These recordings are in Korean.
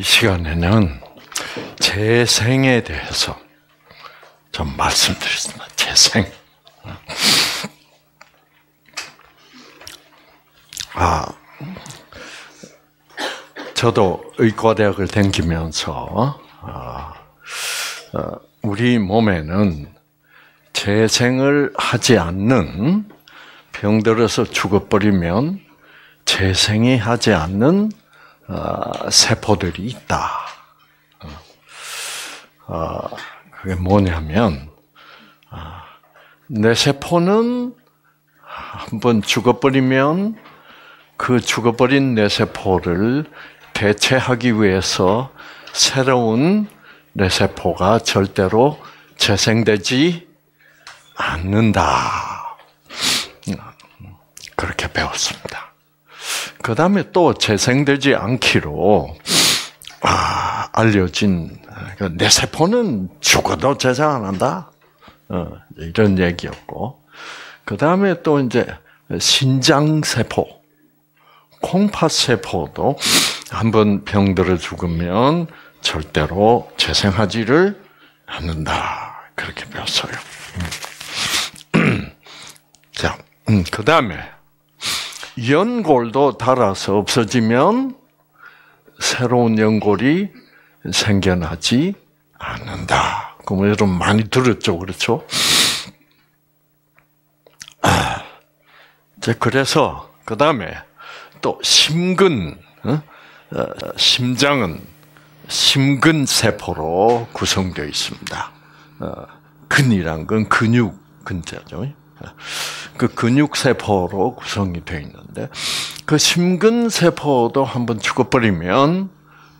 이 시간에는 재생에 대해서 좀 말씀드리겠습니다. 재생. 아, 저도 의과대학을 다니면서 아, 어, 우리 몸에는 재생을 하지 않는 병들어서 죽어버리면 재생이 하지 않는 어, 세포들이 있다. 어, 그게 뭐냐면 내 세포는 한번 죽어버리면 그 죽어버린 내 세포를 대체하기 위해서 새로운 내 세포가 절대로 재생되지 않는다. 그렇게 배웠습니다. 그 다음에 또 재생되지 않기로 아, 알려진 그내 세포는 죽어도 재생 안 한다. 어, 이런 얘기였고 그 다음에 또 이제 신장 세포, 콩팥 세포도 한번 병들어 죽으면 절대로 재생하지를 않는다. 그렇게 배웠어요. 자, 음, 그 다음에 연골도 닳아서 없어지면 새로운 연골이 생겨나지 않는다. 그럼 여러분 많이 들었죠, 그렇죠? 아, 그래서 그 다음에 또 심근, 어? 어, 심장은 심근 세포로 구성되어 있습니다. 어, 근이란 건 근육 근자죠. 그 근육 세포로 구성이 되어 있는데 그 심근 세포도 한번 죽어버리면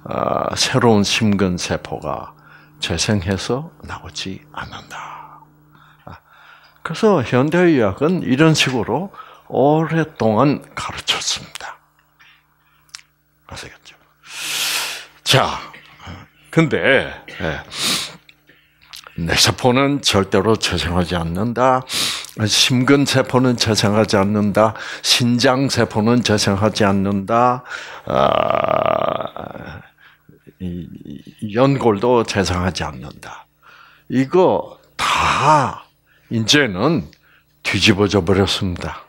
어, 새로운 심근 세포가 재생해서 나오지 않는다. 아, 그래서 현대의학은 이런 식으로 오랫동안 가르쳤습니다. 아시겠죠? 자, 근데 예, 내 세포는 절대로 재생하지 않는다. 심근 세포는 재생하지 않는다. 신장 세포는 재생하지 않는다. 아, 연골도 재생하지 않는다. 이거 다 이제는 뒤집어져 버렸습니다.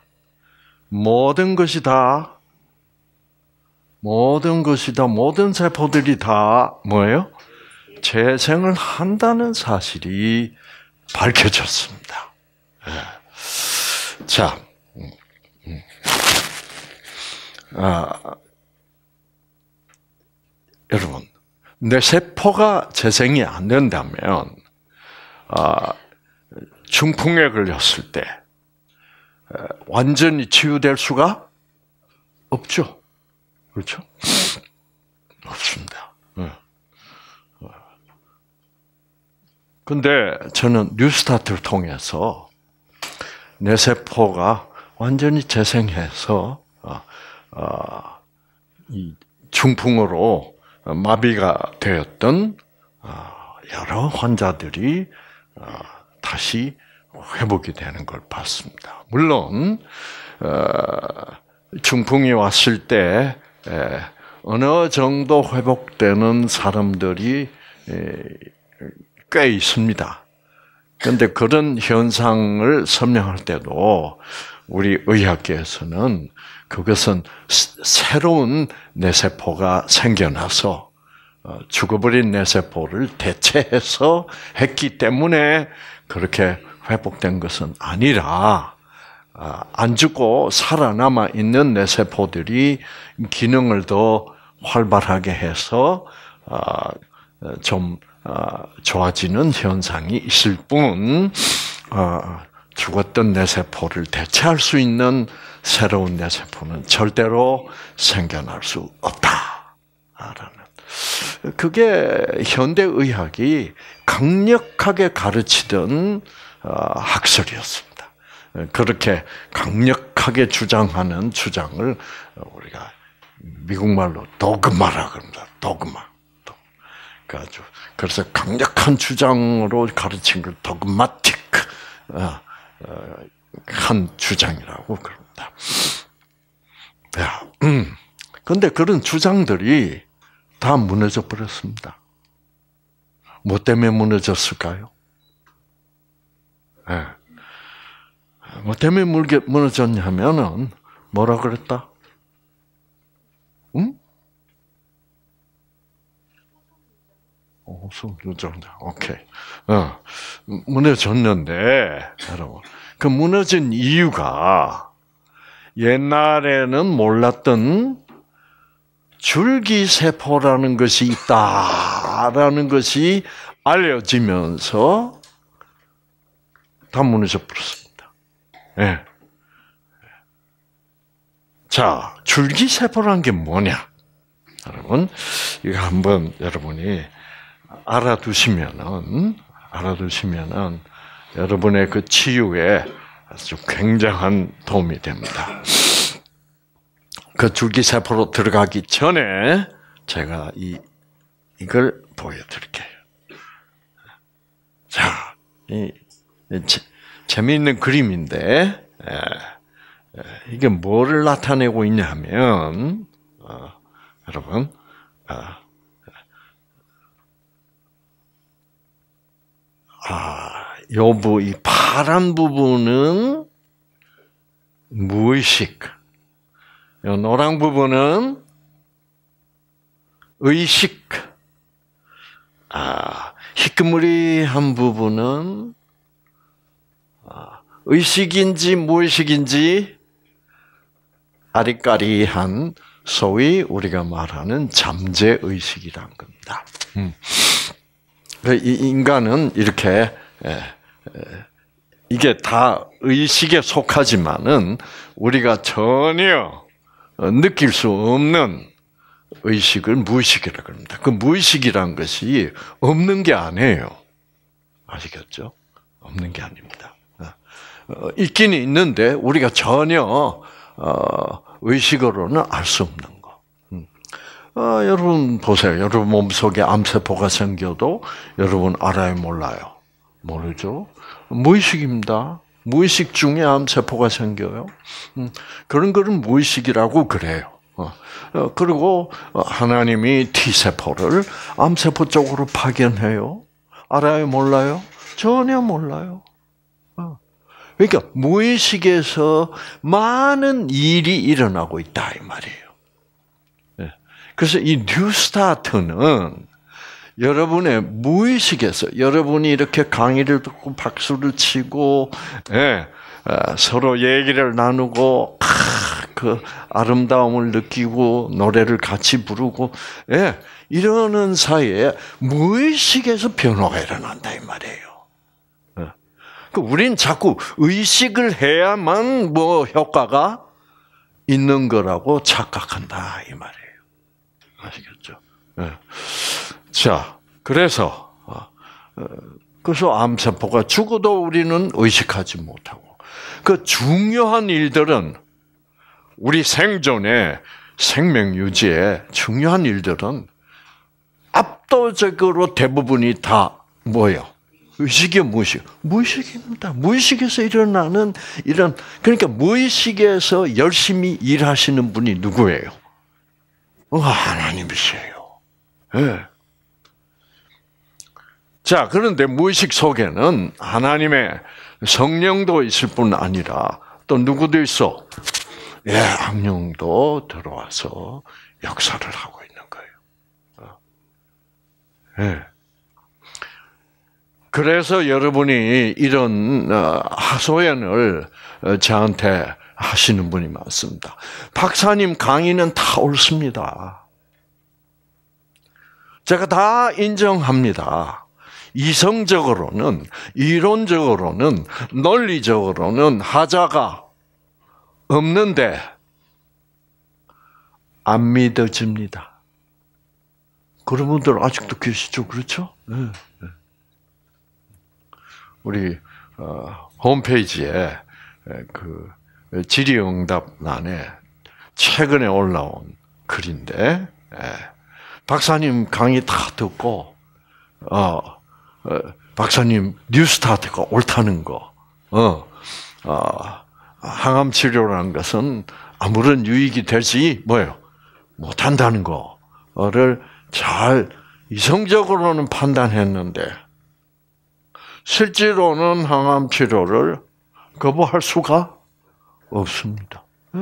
모든 것이 다 모든 것이 다 모든 세포들이 다 뭐예요? 재생을 한다는 사실이 밝혀졌습니다. 네. 자, 음, 음. 아, 여러분, 내 세포가 재생이 안 된다면 아, 중풍에 걸렸을 때 완전히 치유될 수가 없죠. 그렇죠? 없습니다. 근데 저는 뉴스타트를 통해서 내 세포가 완전히 재생해서 어, 어, 이 중풍으로 마비가 되었던 어, 여러 환자들이 다시 회복이 되는 걸 봤습니다. 물론 중풍이 왔을 때 어느 정도 회복되는 사람들이 꽤 있습니다. 그런데 그런 현상을 설명할 때도 우리 의학계에서는 그것은 새로운 뇌세포가 생겨나서 어, 죽어버린 뇌세포를 대체해서 했기 때문에 그렇게 회복된 것은 아니라 아, 안 죽고 살아남아 있는 뇌세포들이 기능을 더 활발하게 해서 아, 좀 아, 좋아지는 현상이 있을 뿐 죽었던 뇌세포를 대체할 수 있는 새로운 뇌세포는 절대로 생겨날 수 없다라는 그게 현대 의학이 강력하게 가르치던 어, 학설이었습니다. 그렇게 강력하게 주장하는 주장을 우리가 미국 말로 도그마라 그럽니다. 도그마. 그래가지고 그래서 강력한 주장으로 가르친 걸 도그마틱 어, 어, 한 주장이라고 그럽니다. 야, 음. 근데 그런 주장들이 다 무너져 버렸습니다. 뭐 때문에 무너졌을까요? 네. 뭐 때문에 무너졌냐면은 뭐라 그랬다? 응? 호수 유정자. 오케이. 어. 무너졌는데, 여러분. 그 무너진 이유가 옛날에는 몰랐던 줄기세포라는 것이 있다라는 것이 알려지면서 다 무너져 버렸습니다. 예. 네. 자, 줄기세포란 게 뭐냐? 여러분, 이거 한번 여러분이 알아두시면은, 알아두시면은, 여러분의 그 치유에 아주 굉장한 도움이 됩니다. 그 줄기세포로 들어가기 전에 제가 이, 이걸 보여드릴게요. 자, 이, 이 재미있는 그림인데, 예, 예, 이게 뭐를 나타내고 있냐면, 어, 여러분, 어, 아, 요부, 이 파란 부분은 무의식. 요 노란 부분은 의식. 아, 희끄무리한 부분은 아, 의식인지 무의식인지 아리까리한 소위 우리가 말하는 잠재 의식이란 겁니다. 음. 그 인간은 이렇게 이게 다 의식에 속하지만은 우리가 전혀 느낄 수 없는 의식을 무의식이라고 합니다. 그 무의식이란 것이 없는 게 아니에요. 아시겠죠? 없는 게 아닙니다. 어, 있긴 있는데 우리가 전혀 어, 의식으로는 알 수 없는 거. 음. 어, 여러분 보세요. 여러분 몸속에 암세포가 생겨도 여러분 알아요, 몰라요? 모르죠. 무의식입니다. 무의식 중에 암세포가 생겨요. 음, 그런 거는 무의식이라고 그래요. 어, 어, 그리고 하나님이 T세포를 암세포 쪽으로 파견해요. 알아요, 몰라요? 전혀 몰라요. 어. 그러니까 무의식에서 많은 일이 일어나고 있다 이 말이에요. 예. 그래서 이 뉴스타트는 여러분의 무의식에서 여러분이 이렇게 강의를 듣고 박수를 치고 예, 아, 서로 얘기를 나누고 그 아름다움을 느끼고 노래를 같이 부르고 예, 이러는 사이에 무의식에서 변화가 일어난다 이 말이에요. 그 우린 자꾸 의식을 해야만 뭐 효과가 있는 거라고 착각한다 이 말이에요. 아시겠죠? 네. 자, 그래서 어, 어, 그래서 암세포가 죽어도 우리는 의식하지 못하고 그 중요한 일들은 우리 생존에 생명 유지에 중요한 일들은 압도적으로 대부분이 다 뭐예요? 의식이 무의식. 무의식입니다. 무의식에서 일어나는 이런, 그러니까 무의식에서 열심히 일하시는 분이 누구예요? 어, 하나님이세요. 예. 네. 자, 그런데 무의식 속에는 하나님의 성령도 있을 뿐 아니라 또 누구도 있어? 예, 악령도 들어와서 역사를 하고 있는 거예요. 예. 네. 그래서 여러분이 이런 어, 하소연을 어, 저한테 하시는 분이 많습니다. 박사님 강의는 다 옳습니다. 제가 다 인정합니다. 이성적으로는, 이론적으로는, 논리적으로는 하자가 없는데, 안 믿어집니다. 그런 분들 아직도 계시죠? 그렇죠? 네. 우리 어, 홈페이지에 그 질의응답란에 최근에 올라온 글인데 박사님 강의 다 듣고 어, 어 박사님 뉴스타트가 옳다는 거, 어, 어, 항암 치료라는 것은 아무런 유익이 되지 뭐예요? 못한다는 거를 잘 이성적으로는 판단했는데 실제로는 항암 치료를 거부할 수가 없습니다. 네.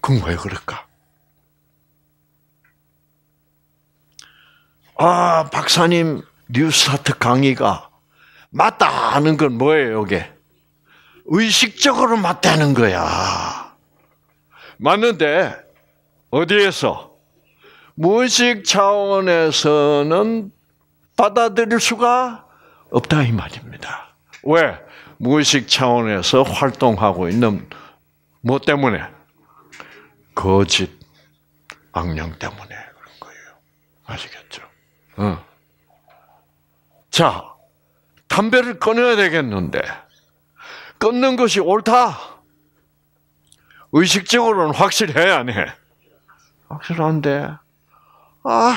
그럼 왜 그럴까? 아, 박사님 뉴스타트 강의가 맞다 하는 건 뭐예요, 이게? 의식적으로 맞다는 거야. 맞는데, 어디에서? 무의식 차원에서는 받아들일 수가 없다, 이 말입니다. 왜? 무의식 차원에서 활동하고 있는 뭐 때문에? 거짓, 악령 때문에 그런 거예요. 아시겠죠? 어. 자, 담배를 끊어야 되겠는데, 끊는 것이 옳다. 의식적으로는 확실해, 안 해? 확실한데, 아,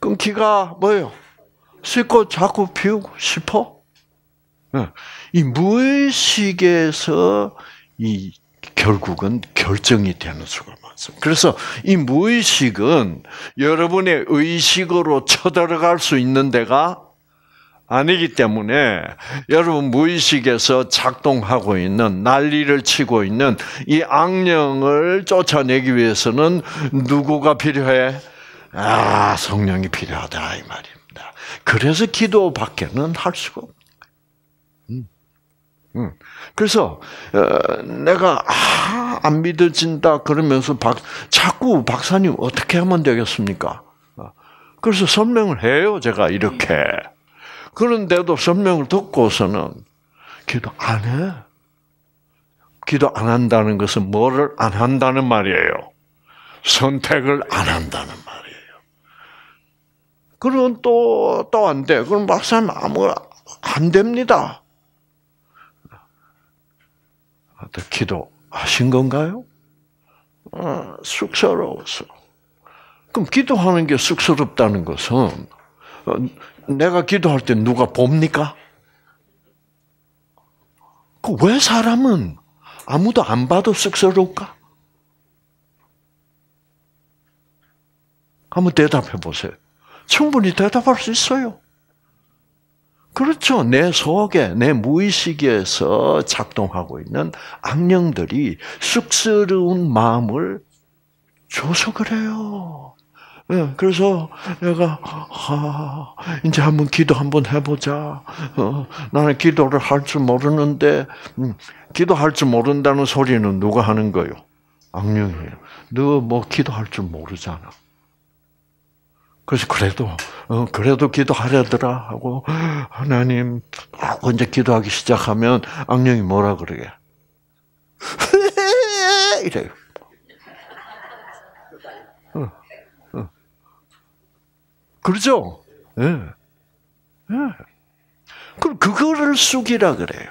끊기가 뭐예요? 싫고 자꾸 피우고 싶어? 어. 이 무의식에서 이 결국은 결정이 되는 수가 많습니다. 그래서 이 무의식은 여러분의 의식으로 쳐들어갈 수 있는 데가 아니기 때문에 여러분 무의식에서 작동하고 있는 난리를 치고 있는 이 악령을 쫓아내기 위해서는 누구가 필요해? 아, 성령이 필요하다 이 말입 니다. 그래서 기도밖에는 할 수가 없 그래서 어, 내가 아, 안 믿어진다 그러면서 박, 자꾸 박사님 어떻게 하면 되겠습니까? 어, 그래서 설명을 해요 제가 이렇게 그런데도 설명을 듣고서는 기도 안 해. 기도 안 한다는 것은 뭐를 안 한다는 말이에요. 선택을 안 한다는 말이에요. 그럼 또, 또 안 돼. 그럼 박사님 아무, 안 됩니다. 기도하신 건가요? 아, 쑥스러워서. 그럼 기도하는 게 쑥스럽다는 것은 어, 내가 기도할 때 누가 봅니까? 그 왜 사람은 아무도 안 봐도 쑥스러울까? 한번 대답해 보세요. 충분히 대답할 수 있어요. 그렇죠. 내 속에, 내 무의식에서 작동하고 있는 악령들이 쑥스러운 마음을 줘서 그래요. 네, 그래서 내가 아, 이제 한번 기도 한번 해보자. 어, 나는 기도를 할 줄 모르는데 음, 기도할 줄 모른다는 소리는 누가 하는 거요? 악령이에요. 너 뭐 기도할 줄 모르잖아. 그래서 그래도 어, 그래도 기도하려더라 하고 하나님 이제 기도하기 시작하면 악령이 뭐라 그러게 이래요. 어, 어. 그렇죠? 예. 네. 네. 그럼 그거를 숙이라 그래요.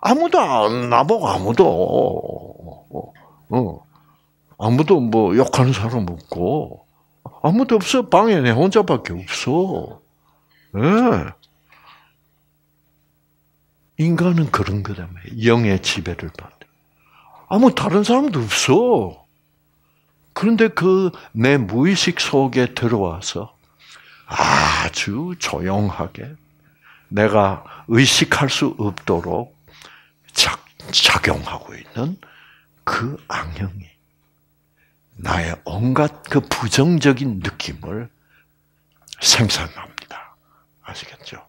아무도 안, 나보고 아무도, 어, 어, 아무도 뭐 욕하는 사람 없고, 아무도 없어. 방에 내 혼자밖에 없어. 네. 인간은 그런 거다며. 영의 지배를 받는. 아무 다른 사람도 없어. 그런데 그 내 무의식 속에 들어와서 아주 조용하게 내가 의식할 수 없도록 작, 작용하고 있는 그 악령이 나의 온갖 그 부정적인 느낌을 생산합니다. 아시겠죠?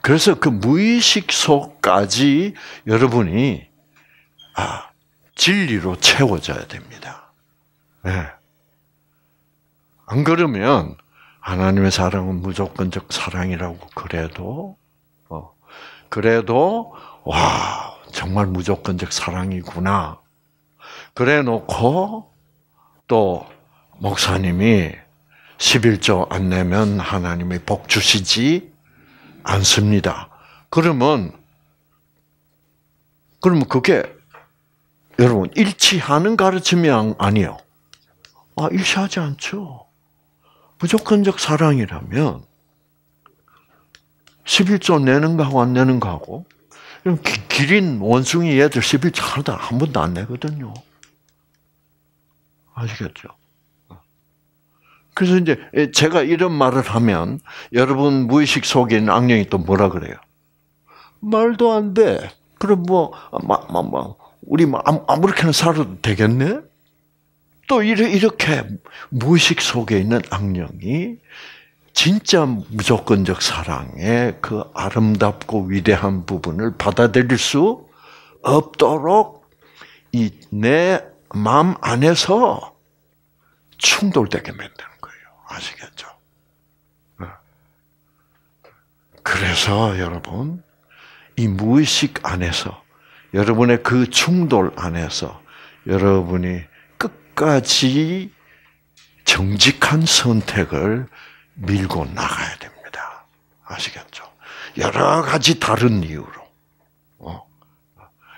그래서 그 무의식 속까지 여러분이 아, 진리로 채워져야 됩니다. 네. 안 그러면 하나님의 사랑은 무조건적 사랑이라고 그래도 어, 그래도 와 정말 무조건적 사랑이구나. 그래 놓고 또 목사님이 11조 안 내면 하나님이 복 주시지 않습니다. 그러면 그러면 그게 여러분 일치하는 가르침이 아니요. 아 일치하지 않죠. 무조건적 사랑이라면 11조 내는 거하고 안 내는 거하고 기린 원숭이 애들 시비 하나도 한 번도 안 내거든요. 아시겠죠? 그래서 이제 제가 이런 말을 하면 여러분 무의식 속에 있는 악령이 또 뭐라 그래요? 말도 안 돼. 그럼 뭐, 막, 막, 막, 우리 뭐 아무렇게나 살아도 되겠네? 또 이렇게 무의식 속에 있는 악령이 진짜 무조건적 사랑의 그 아름답고 위대한 부분을 받아들일 수 없도록 이 내 마음 안에서 충돌되게 만드는 거예요. 아시겠죠? 어. 그래서 여러분 이 무의식 안에서 여러분의 그 충돌 안에서 여러분이 끝까지 정직한 선택을 밀고 나가야 됩니다. 아시겠죠? 여러 가지 다른 이유로.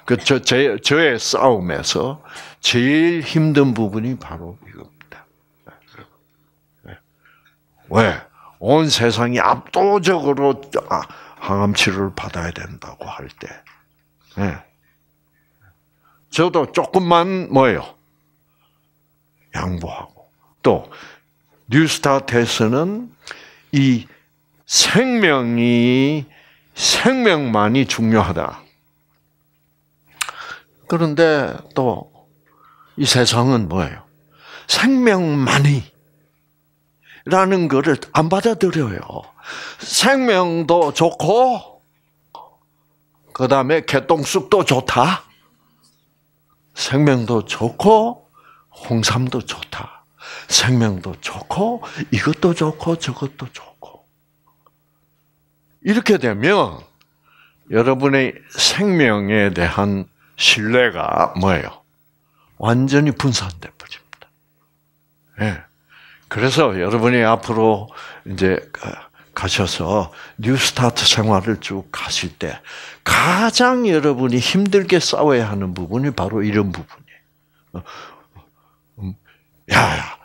어. 그, 저, 제, 저의 싸움에서 제일 힘든 부분이 바로 이겁니다. 왜? 온 세상이 압도적으로 아, 항암 치료를 받아야 된다고 할 때, 네. 저도 조금만 뭐예요? 양보하고 또 뉴스타트에서는 이 생명이 생명만이 중요하다. 그런데 또 이 세상은 뭐예요? 생명만이 라는 것을 안 받아들여요. 생명도 좋고 그 다음에 개똥쑥도 좋다. 생명도 좋고 홍삼도 좋다. 생명도 좋고 이것도 좋고 저것도 좋고 이렇게 되면 여러분의 생명에 대한 신뢰가 뭐예요? 완전히 분산돼 버립니다. 예. 그래서 여러분이 앞으로 이제 가셔서 뉴스타트 생활을 쭉 가실 때 가장 여러분이 힘들게 싸워야 하는 부분이 바로 이런 부분이에요. 어, 음, 야,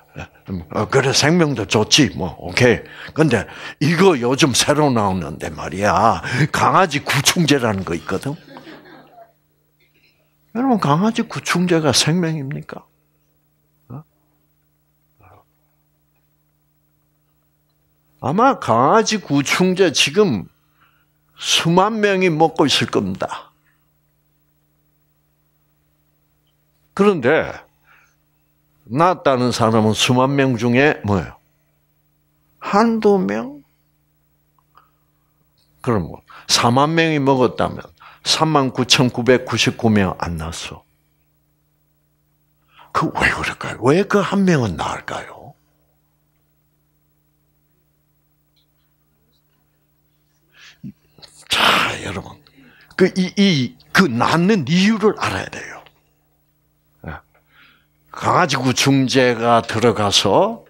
어, 그래 생명도 좋지 뭐 오케이. 근데 이거 요즘 새로 나오는데 말이야 강아지 구충제라는 거 있거든. 여러분 강아지 구충제가 생명입니까? 어? 아마 강아지 구충제 지금 수만 명이 먹고 있을 겁니다. 그런데 낫다는 사람은 수만 명 중에 뭐예요? 한두 명? 그럼 뭐 4만 명이 먹었다면 3만 9,999명 안 났어. 그 왜 그럴까요? 왜 그 한 명은 나을까요? 자, 여러분. 그, 이, 이, 그 낳는 이유를 알아야 돼요. 강아지 구충제가 들어가서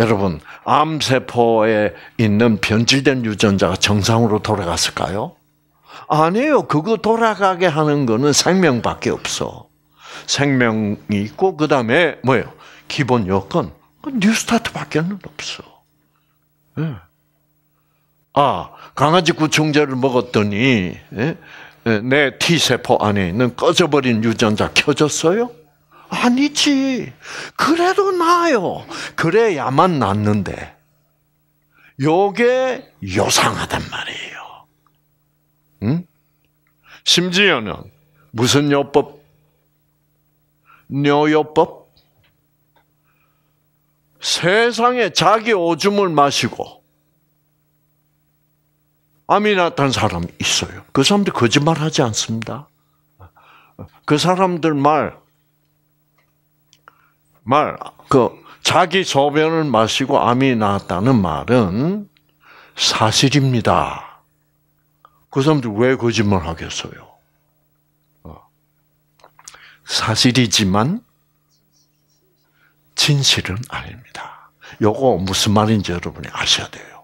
여러분 암세포에 있는 변질된 유전자가 정상으로 돌아갔을까요? 아니에요. 그거 돌아가게 하는 거는 생명밖에 없어. 생명이 있고 그 다음에 뭐예요? 기본 요건 그 뉴스타트밖에는 없어. 네. 아 강아지 구충제를 먹었더니 예? 내 T 세포 안에 있는 꺼져버린 유전자 켜졌어요? 아니지. 그래도 나아요. 그래야만 낫는데. 요게 요상하단 말이에요. 응? 심지어는 무슨 요법? 뇨요법? 세상에 자기 오줌을 마시고 암이 났다는 사람 있어요. 그 사람들 거짓말 하지 않습니다. 그 사람들 말 말, 그, 자기 소변을 마시고 암이 나왔다는 말은 사실입니다. 그 사람들 왜 거짓말 하겠어요? 어. 사실이지만 진실은 아닙니다. 요거 무슨 말인지 여러분이 아셔야 돼요.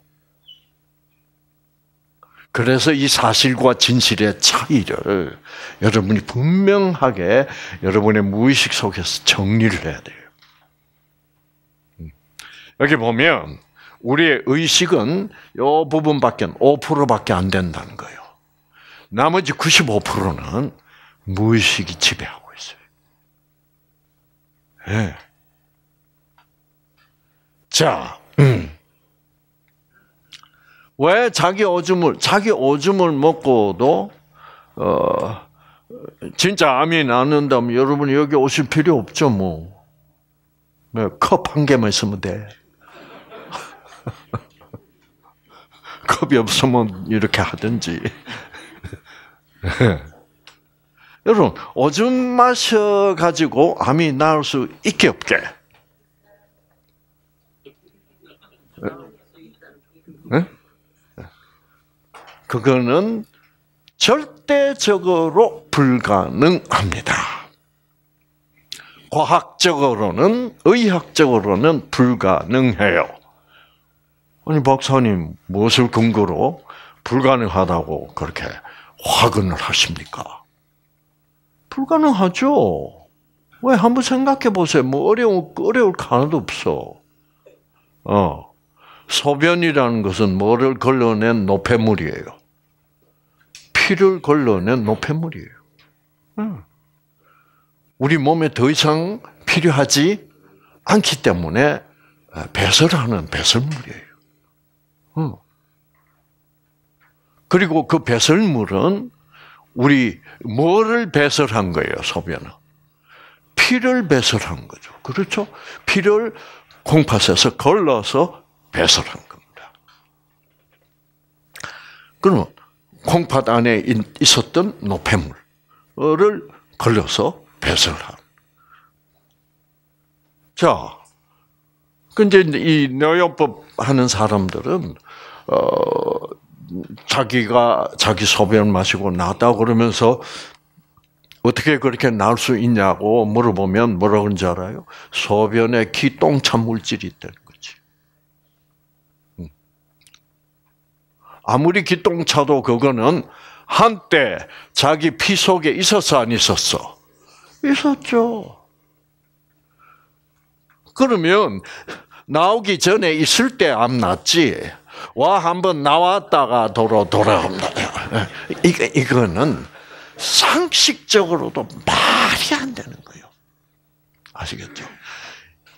그래서 이 사실과 진실의 차이를 여러분이 분명하게 여러분의 무의식 속에서 정리를 해야 돼요. 여기 보면 우리의 의식은 이 부분밖에 5%밖에 안 된다는 거예요. 나머지 95%는 무의식이 지배하고 있어요. 네. 자, 음. 왜 자기 오줌을 자기 오줌을 먹고도 어 진짜 암이 낫는다면 여러분 여기 오실 필요 없죠 뭐. 네, 컵한 개만 있으면 돼. 컵이 없으면 이렇게 하든지. 여러분 오줌 마셔 가지고 암이 나을 수 있게 없게. 네? 그거는 절대적으로 불가능합니다. 과학적으로는 의학적으로는 불가능해요. 아니 박사님 무엇을 근거로 불가능하다고 그렇게 확언을 하십니까? 불가능하죠. 왜 한번 생각해 보세요. 뭐 어려울 거 하나도 없어. 어 소변이라는 것은 뭐를 걸러낸 노폐물이에요. 피를 걸러낸 노폐물이에요. 우리 몸에 더 이상 필요하지 않기 때문에 배설하는 배설물이에요. 그리고 그 배설물은 우리 뭐를 배설한 거예요, 소변은? 피를 배설한 거죠. 그렇죠? 피를 콩팥에서 걸러서 배설한 겁니다. 그러면 콩팥 안에 있었던 노폐물을 걸려서 배설한. 자, 근데 이 뇌요법 하는 사람들은 어 자기가 자기 소변 마시고 나다 그러면서 어떻게 그렇게 나올 수 있냐고 물어보면 뭐라 그런지 알아요? 소변에 기똥차 물질이 있다는 거지. 아무리 기똥차도 그거는 한때 자기 피 속에 있었어 안 있었어? 있었죠. 그러면 나오기 전에 있을 때안 났지. 와 한번 나왔다가 도로 돌아온다. 이거 이거는 상식적으로도 말이 안 되는 거예요. 아시겠죠?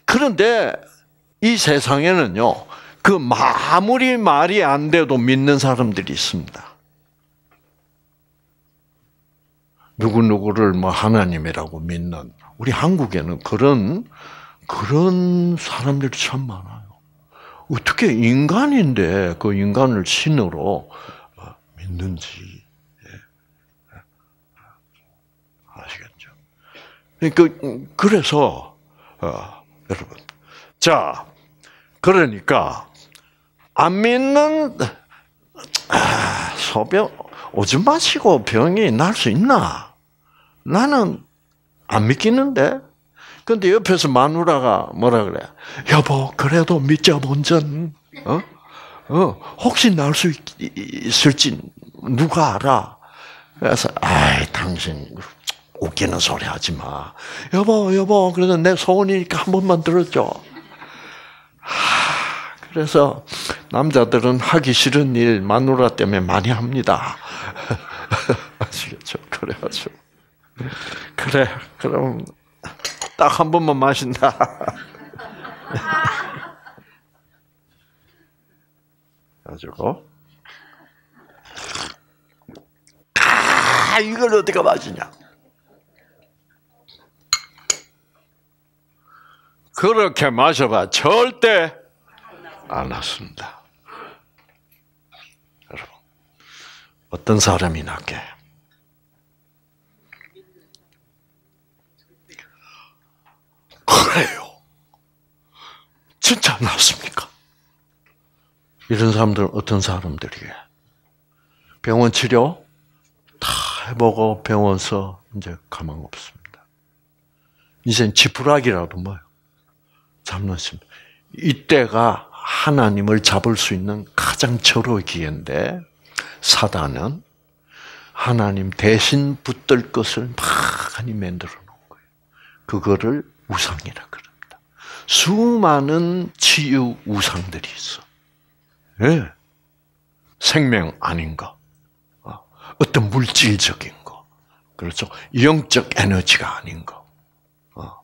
그런데 이 세상에는요, 그 아무리 말이 안 돼도 믿는 사람들이 있습니다. 누구누구를 뭐 하나님이라고 믿는, 우리 한국에는 그런, 그런 사람들이 참 많아요. 어떻게 인간인데 그 인간을 신으로 믿는지. 아시겠죠? 그, 그래서, 어, 여러분. 자, 그러니까, 안 믿는, 아, 소변, 오줌 마시고 병이 날 수 있나? 나는 안 믿기는데? 근데 옆에서 마누라가 뭐라 그래? 여보, 그래도 믿자 본전. 어? 어, 혹시 날 수 있을지 누가 알아? 그래서 아이 당신 웃기는 소리 하지 마. 여보, 여보, 그래도 내 소원이니까 한 번만. 하, 그래서 남자들은 하기 싫은 일 마누라 때문에 많이 합니다. 아시겠죠? 그래가지고 그래, 그럼 딱 한 번만 마신다. 가지고 아 이걸 어떻게 마시냐? 그렇게 마셔봐 절대 안 났습니다. 여러분 어떤 사람이 낫게? 그래요. 진짜 낫습니까? 이런 사람들은 어떤 사람들이에? 병원 치료 다 해보고 병원서 이제 가망 없습니다. 이젠 지푸라기라도 뭐요? 잡는습니다. 이때가 하나님을 잡을 수 있는 가장 절호의 기회인데 사단은 하나님 대신 붙들 것을 많이 만들어 놓은 거예요. 그거를 우상이라 그럽니다. 수많은 치유 우상들이 있어. 예. 생명 아닌가? 어. 어떤 물질적인 거. 그렇죠. 영적 에너지가 아닌 거. 어.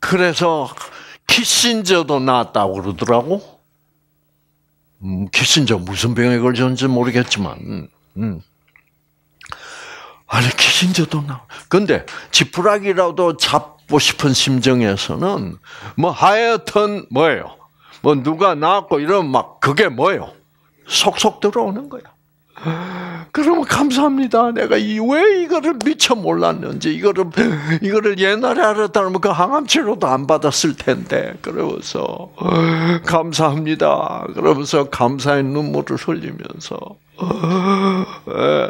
그래서 키신저도 나왔다고 그러더라고. 음, 키신저 무슨 병에 걸렸는지 모르겠지만, 음. 아니 키신저도 나. 근데 지푸라기라도 잡고 싶은 심정에서는 뭐 하여튼 뭐예요? 뭐 누가 나왔고 이러면 막 그게 뭐예요? 속속 들어오는 거야. 그러면 감사합니다. 내가 이왜 이거를 미처 몰랐는지 이거를 이거를 옛날에 알았다면 그 항암 치료도 안 받았을 텐데 그러면서 감사합니다. 그러면서 감사의 눈물을 흘리면서 예,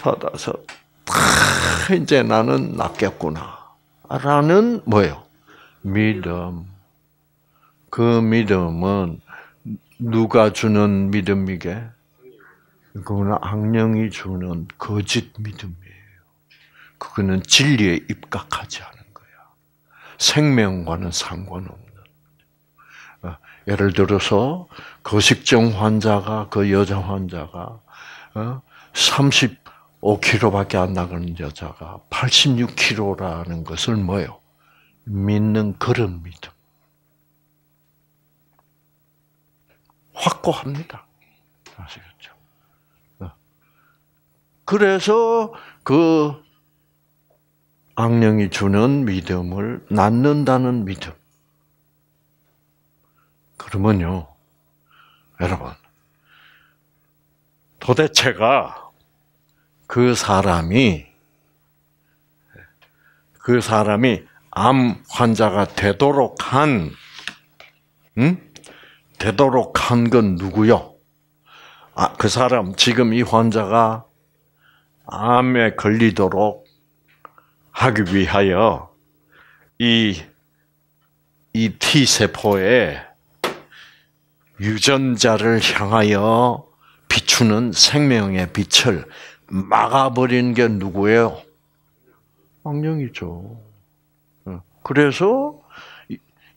받아서 이제 나는 낫겠구나라는 뭐예요? 믿음. 그 믿음은 누가 주는 믿음이게? 그거는 악령이 주는 거짓 믿음이에요. 그거는 진리에 입각하지 않은 거야. 생명과는 상관없는. 어, 예를 들어서 거식증 환자가 그 여자 환자가 35kg밖에 어, 안 나가는 여자가 86kg라는 것을 뭐요? 믿는 그런 믿음. 확고합니다. 아시겠죠? 어. 그래서 그 악령이 주는 믿음을 낳는다는 믿음. 그러면요, 여러분, 도대체가 그 사람이 그 사람이 암 환자가 되도록 한 응? 되도록 한 건 누구요? 아, 그 사람, 지금 이 환자가 암에 걸리도록 하기 위하여 이, 이 T세포에 유전자를 향하여 비추는 생명의 빛을 막아버린 게 누구예요? 악령이죠. 어, 그래서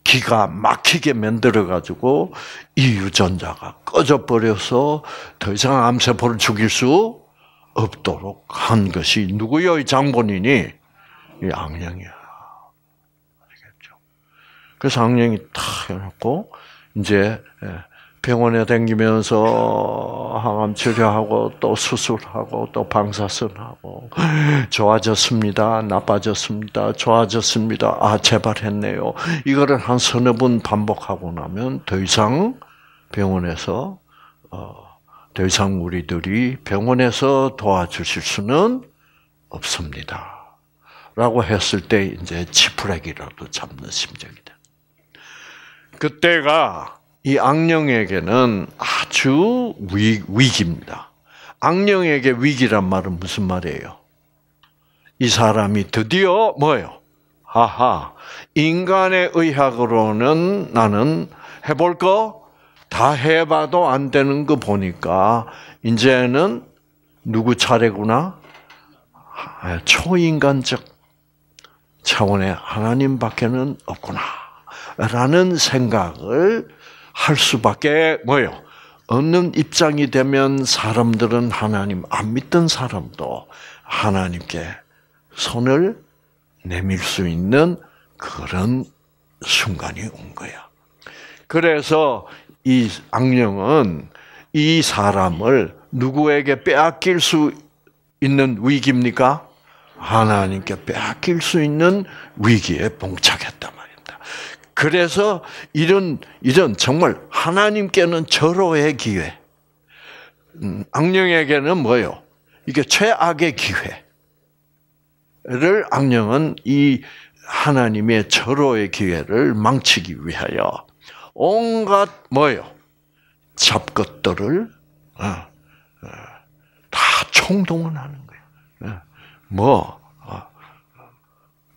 기가 막히게 만들어 가지고 이 유전자가 꺼져 버려서 더 이상 암세포를 죽일 수 없도록 한 것이 누구요? 이 장본인이 이 악령이야. 알겠죠? 그래서 악령이 탁 해놓고 이제 예, 병원에 다니면서 항암 치료하고 또 수술하고 또 방사선하고 좋아졌습니다. 나빠졌습니다. 좋아졌습니다. 아 재발했네요. 이거를 한 서너 번 반복하고 나면 더 이상 병원에서 어, 더 이상 우리들이 병원에서 도와주실 수는 없습니다. 라고 했을 때 이제 지푸라기라도 잡는 심정이다. 그때가 이 악령에게는 아주 위, 위기입니다. 악령에게 위기란 말은 무슨 말이에요? 이 사람이 드디어 뭐예요? 하하, 인간의 의학으로는 나는 해볼 거 다 해봐도 안 되는 거 보니까 이제는 누구 차례구나? 아, 초인간적 차원의 하나님밖에는 없구나. 라는 생각을 할 수밖에 뭐요? 없는 입장이 되면 사람들은 하나님 안 믿던 사람도 하나님께 손을 내밀 수 있는 그런 순간이 온 거야. 그래서 이 악령은 이 사람을 누구에게 빼앗길 수 있는 위기입니까? 하나님께 빼앗길 수 있는 위기에 봉착했단 그래서 이런 이런 정말 하나님께는 절호의 기회, 음, 악령에게는 뭐요? 이게 최악의 기회를 악령은 이 하나님의 절호의 기회를 망치기 위하여 온갖 뭐요? 잡것들을 어, 어, 다 총동원하는 거예요. 어, 뭐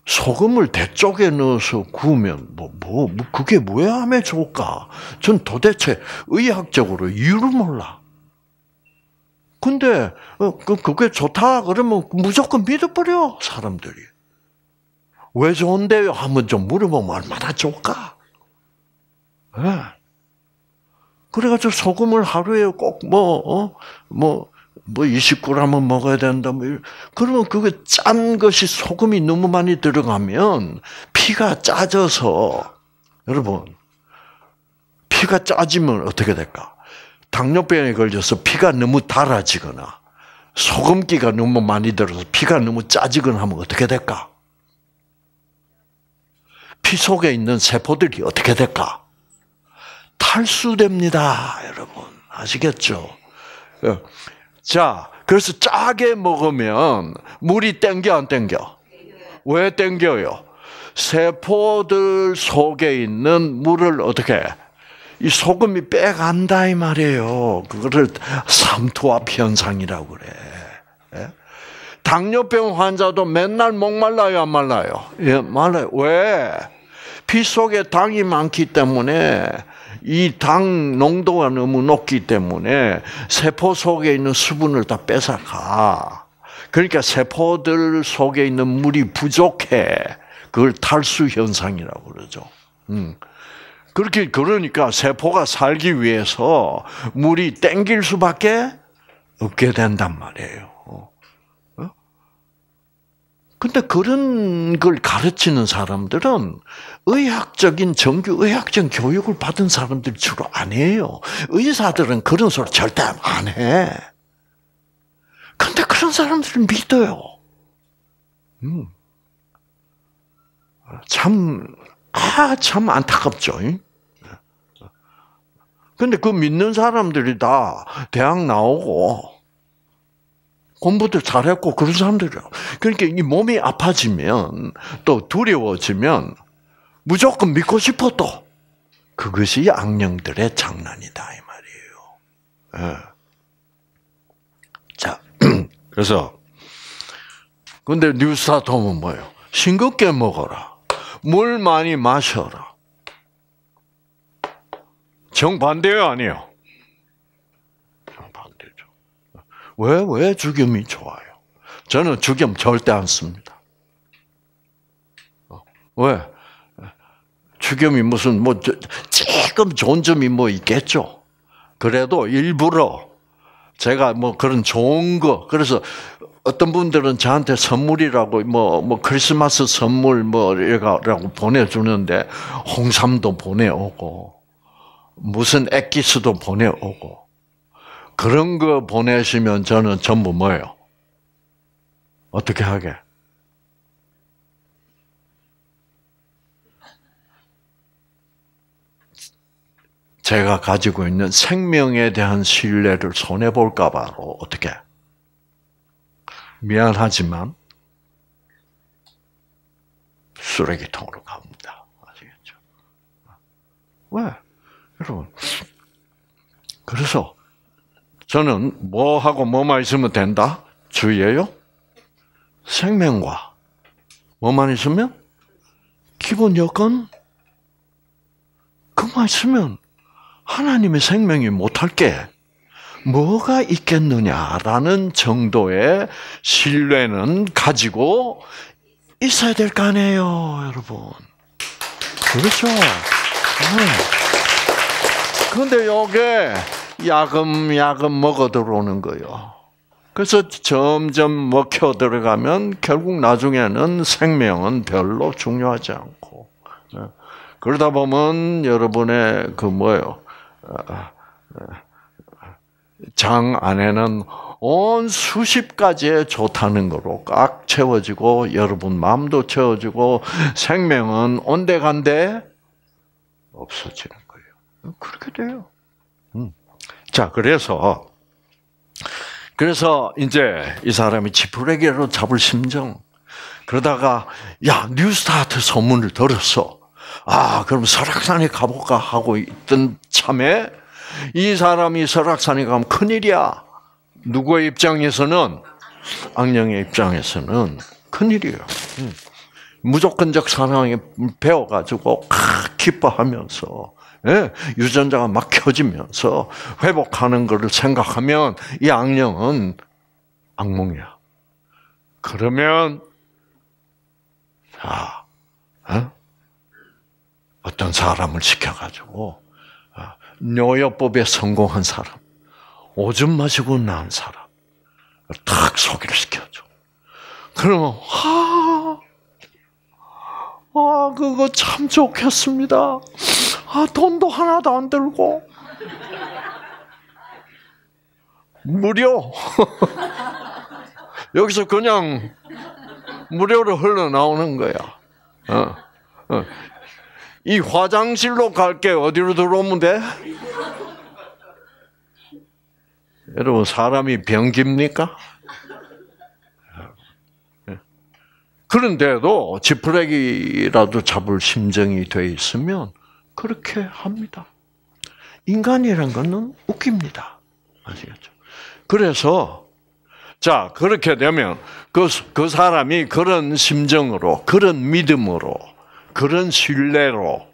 소금을 대쪽에 넣어서 구우면 뭐, 뭐, 뭐 그게 왜 하면 좋을까? 전 도대체 의학적으로 이유를 몰라. 근데 어, 그 그게 좋다 그러면 무조건 믿어버려 사람들이. 왜 좋은데요? 한번 좀 물어보면 얼마나 좋을까? 네. 그래가지고 소금을 하루에 꼭 뭐, 어? 뭐, 뭐 20g은 먹어야 된다. 뭐 그러면 그게 짠 것이 소금이 너무 많이 들어가면 피가 짜져서 여러분 피가 짜지면 어떻게 될까? 당뇨병에 걸려서 피가 너무 달아지거나 소금기가 너무 많이 들어서 피가 너무 짜지거나 하면 어떻게 될까? 피 속에 있는 세포들이 어떻게 될까? 탈수됩니다, 여러분. 아시겠죠? 예. 자, 그래서 짜게 먹으면 물이 땡겨 안 땡겨? 왜 땡겨요? 세포들 속에 있는 물을 어떻게 이 소금이 빼간다 이 말이에요. 그거를 삼투압 현상이라고 그래. 예? 당뇨병 환자도 맨날 목말라요, 안 말라요? 예, 말라요. 왜? 피 속에 당이 많기 때문에 이 당 농도가 너무 높기 때문에 세포 속에 있는 수분을 다 뺏어가. 그러니까 세포들 속에 있는 물이 부족해. 그걸 탈수 현상이라고 그러죠. 음. 그렇게 그러니까 세포가 살기 위해서 물이 땡길 수밖에 없게 된단 말이에요. 어? 근데 그런 걸 가르치는 사람들은 의학적인 정규 의학적 교육을 받은 사람들 주로 안 해요. 의사들은 그런 소리 절대 안 해. 근데 그런 사람들을 믿어요. 음. 참, 아, 참 안타깝죠. 근데 그 믿는 사람들이 다 대학 나오고 공부도 잘했고 그런 사람들이요. 그러니까 이 몸이 아파지면 또 두려워지면 무조건 믿고 싶어 또. 그것이 악령들의 장난이다 이 말이에요. 예. 자, 그래서 근데 뉴스타톰은 뭐예요? 싱겁게 먹어라. 물 많이 마셔라. 정반대요, 아니요? 정반대죠. 왜, 왜 죽임이 좋아요? 저는 죽임 절대 안 씁니다. 어, 왜? 죽임이 무슨, 뭐, 조금 좋은 점이 뭐 있겠죠. 그래도 일부러 제가 뭐 그런 좋은 거, 그래서 어떤 분들은 저한테 선물이라고 뭐, 뭐 크리스마스 선물 뭐 이라고 보내주는데 홍삼도 보내오고 무슨 엑기스도 보내오고 그런 거 보내시면 저는 전부 뭐예요? 어떻게 하게? 제가 가지고 있는 생명에 대한 신뢰를 손해 볼까 봐 어떻게? 미안하지만 쓰레기통으로 갑니다. 아시겠죠? 왜? 여러분. 그래서 저는 뭐 하고 뭐만 있으면 된다? 주의예요. 생명과 뭐만 있으면 기본 여건 그만 있으면 하나님의 생명이 못할 게 뭐가 있겠느냐라는 정도의 신뢰는 가지고 있어야 될 거 아니에요, 여러분. 그렇죠. 네. 근데 요게 야금야금 먹어 들어오는 거요. 그래서 점점 먹혀 들어가면 결국 나중에는 생명은 별로 중요하지 않고 네. 그러다 보면 여러분의 그 뭐예요 장 안에는 온 수십 가지의 좋다는 거로 꽉 채워지고 여러분 마음도 채워지고 생명은 온데간데 없어지는 거예요. 그렇게 돼요. 음. 자, 그래서 그래서 이제 이 사람이 지푸레기로 잡을 심정. 그러다가 야 뉴스타트 소문을 들었어. 아 그럼 설악산에 가볼까 하고 있던 참에 이 사람이 설악산에 가면 큰일이야. 누구의 입장에서는 악령의 입장에서는 큰일이에요. 음. 무조건적 사랑에 배워가지고 기뻐하면서 예, 유전자가 막 켜지면서 회복하는 것을 생각하면 이 악령은 악몽이야. 그러면 자, 어? 어떤 사람을 시켜가지고 뇨요법에 성공한 사람, 오줌 마시고 난 사람, 탁 소개를 시켜줘. 그러면, 하, 아, 그거 참 좋겠습니다. 아, 돈도 하나도 안 들고. 무료. 여기서 그냥 무료로 흘러나오는 거야. 어, 어. 이 화장실로 갈게 어디로 들어오면 돼? 여러분 사람이 병깁니까? 그런데도 지푸레기라도 잡을 심정이 돼 있으면 그렇게 합니다. 인간이란 것은 웃깁니다. 아시겠죠? 그래서 자 그렇게 되면 그, 그 사람이 그런 심정으로 그런 믿음으로 그런 신뢰로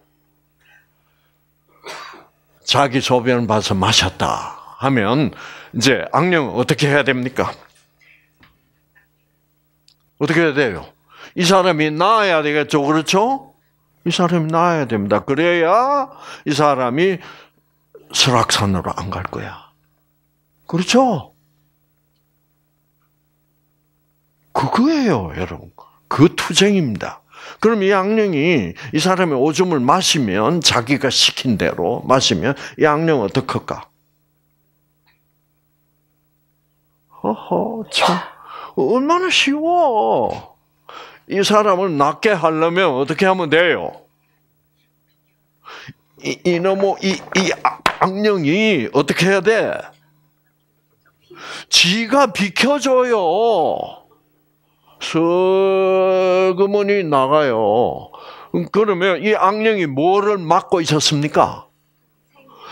자기 소변 봐서 마셨다 하면 이제 악령은 어떻게 해야 됩니까? 어떻게 해야 돼요? 이 사람이 나아야 되겠죠. 그렇죠? 이 사람이 나아야 됩니다. 그래야 이 사람이 설악산으로 안 갈 거야. 그렇죠? 그거예요, 여러분. 그 투쟁입니다. 그럼 이 악령이 이 사람이 오줌을 마시면 자기가 시킨 대로 마시면 이 악령 어떡할까? 허허, 참. 얼마나 쉬워. 이 사람을 낫게 하려면 어떻게 하면 돼요? 이, 이놈의, 이, 이 악령이 어떻게 해야 돼? 지가 비켜줘요. 슬그머니 나가요. 그러면 이 악령이 뭐를 막고 있었습니까?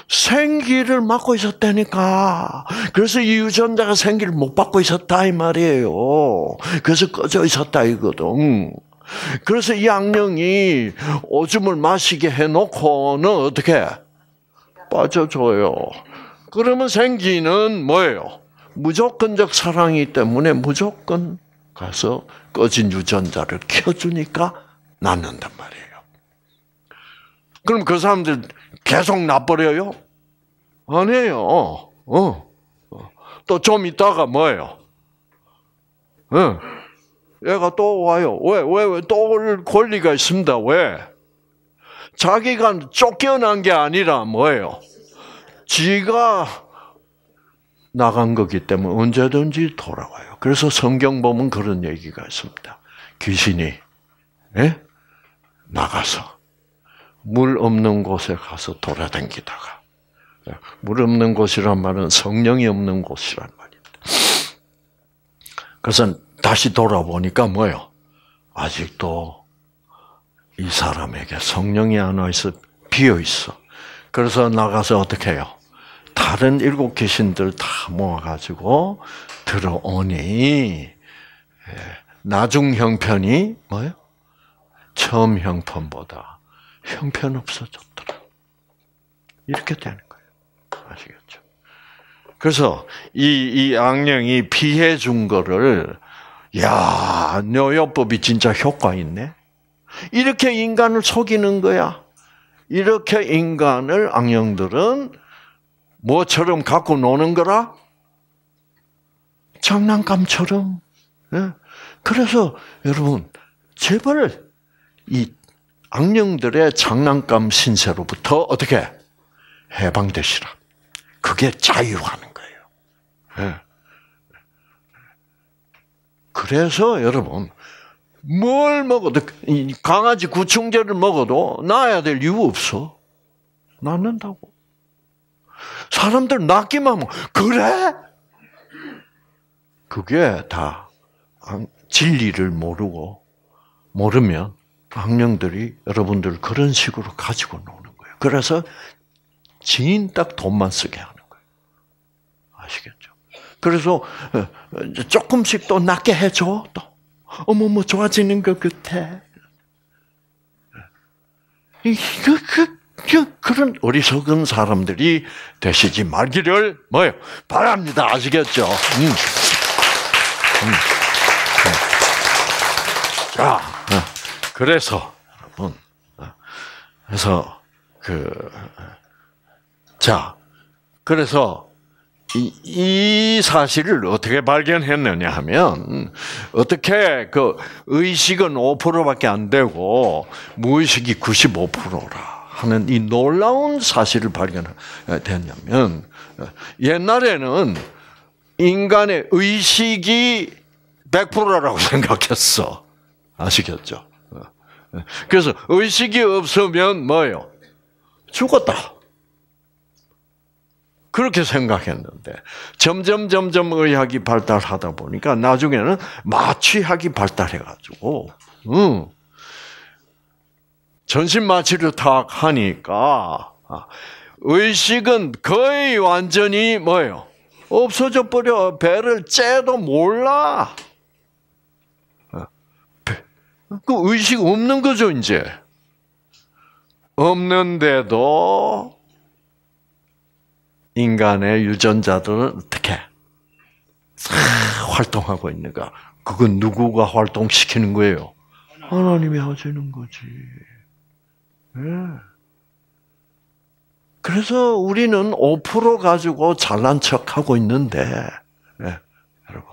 생기를 막고 있었다니까. 그래서 이 유전자가 생기를 못 받고 있었다 이 말이에요. 그래서 꺼져 있었다 이거든. 그래서 이 악령이 오줌을 마시게 해놓고는 어떻게 빠져줘요. 그러면 생기는 뭐예요? 무조건적 사랑이기 때문에 무조건 가서 꺼진 유전자를 켜주니까 낫는단 말이에요. 그럼 그 사람들 계속 놔버려요? 아니에요. 어. 어. 또 좀 있다가 뭐예요? 어. 얘가 또 와요. 왜, 왜, 왜, 또 올 권리가 있습니다. 왜? 자기가 쫓겨난 게 아니라 뭐예요? 지가 나간 거기 때문에 언제든지 돌아와요. 그래서 성경 보면 그런 얘기가 있습니다. 귀신이, 예? 나가서 물 없는 곳에 가서 돌아다니다가 물 없는 곳이란 말은 성령이 없는 곳이란 말입니다. 그래서 다시 돌아보니까 뭐요? 아직도 이 사람에게 성령이 하나 있어 비어 있어. 그래서 나가서 어떻게 해요? 다른 일곱 귀신들 다 모아가지고 들어오니 예, 나중 형편이 뭐요? 처음 형편보다 형편없어졌더라. 이렇게 되는 거예요. 아시겠죠? 그래서 이, 이 악령이 피해 준 거를, 야, 뇨요법이 진짜 효과 있네? 이렇게 인간을 속이는 거야. 이렇게 인간을 악령들은 뭐처럼 갖고 노는 거라? 장난감처럼. 네? 그래서 여러분, 제발 이 악령들의 장난감 신세로부터 어떻게 해방되시라. 그게 자유하는 거예요. 네. 그래서 여러분 뭘 먹어도 강아지 구충제를 먹어도 나야 될 이유 없어. 낫는다고. 사람들 낫기만 하면 그래? 그게 다 진리를 모르고 모르면 악령들이 여러분들 그런 식으로 가지고 노는 거예요. 그래서 지인 딱 돈만 쓰게 하는 거예요. 아시겠죠? 그래서 어, 조금씩 또 낫게 해줘. 또 어머 뭐 좋아지는 것 같아. 그, 그, 그, 그런 어리석은 사람들이 되시지 말기를 뭐요 바랍니다. 아시겠죠? 음. 음. 음. 자, 그래서 여러분, 그래서 그 자, 그래서 이, 이 사실을 어떻게 발견했느냐 하면 어떻게 그 의식은 5%밖에 안 되고 무의식이 95%라 하는 이 놀라운 사실을 발견했냐면 옛날에는 인간의 의식이 100%라고 생각했어. 아시겠죠? 그래서 의식이 없으면 뭐요? 죽었다. 그렇게 생각했는데 점점 점점 의학이 발달하다 보니까 나중에는 마취학이 발달해가지고, 응. 전신 마취를 탁 하니까 아, 의식은 거의 완전히 뭐예요? 없어져 버려. 배를 째도 몰라. 그 의식 없는 거죠, 이제. 없는데도 인간의 유전자들은 어떻게 활동하고 있는가? 그건 누구가 활동시키는 거예요? 하나님이 하시는 거지. 네. 그래서 우리는 5% 가지고 잘난 척 하고 있는데, 네, 여러분.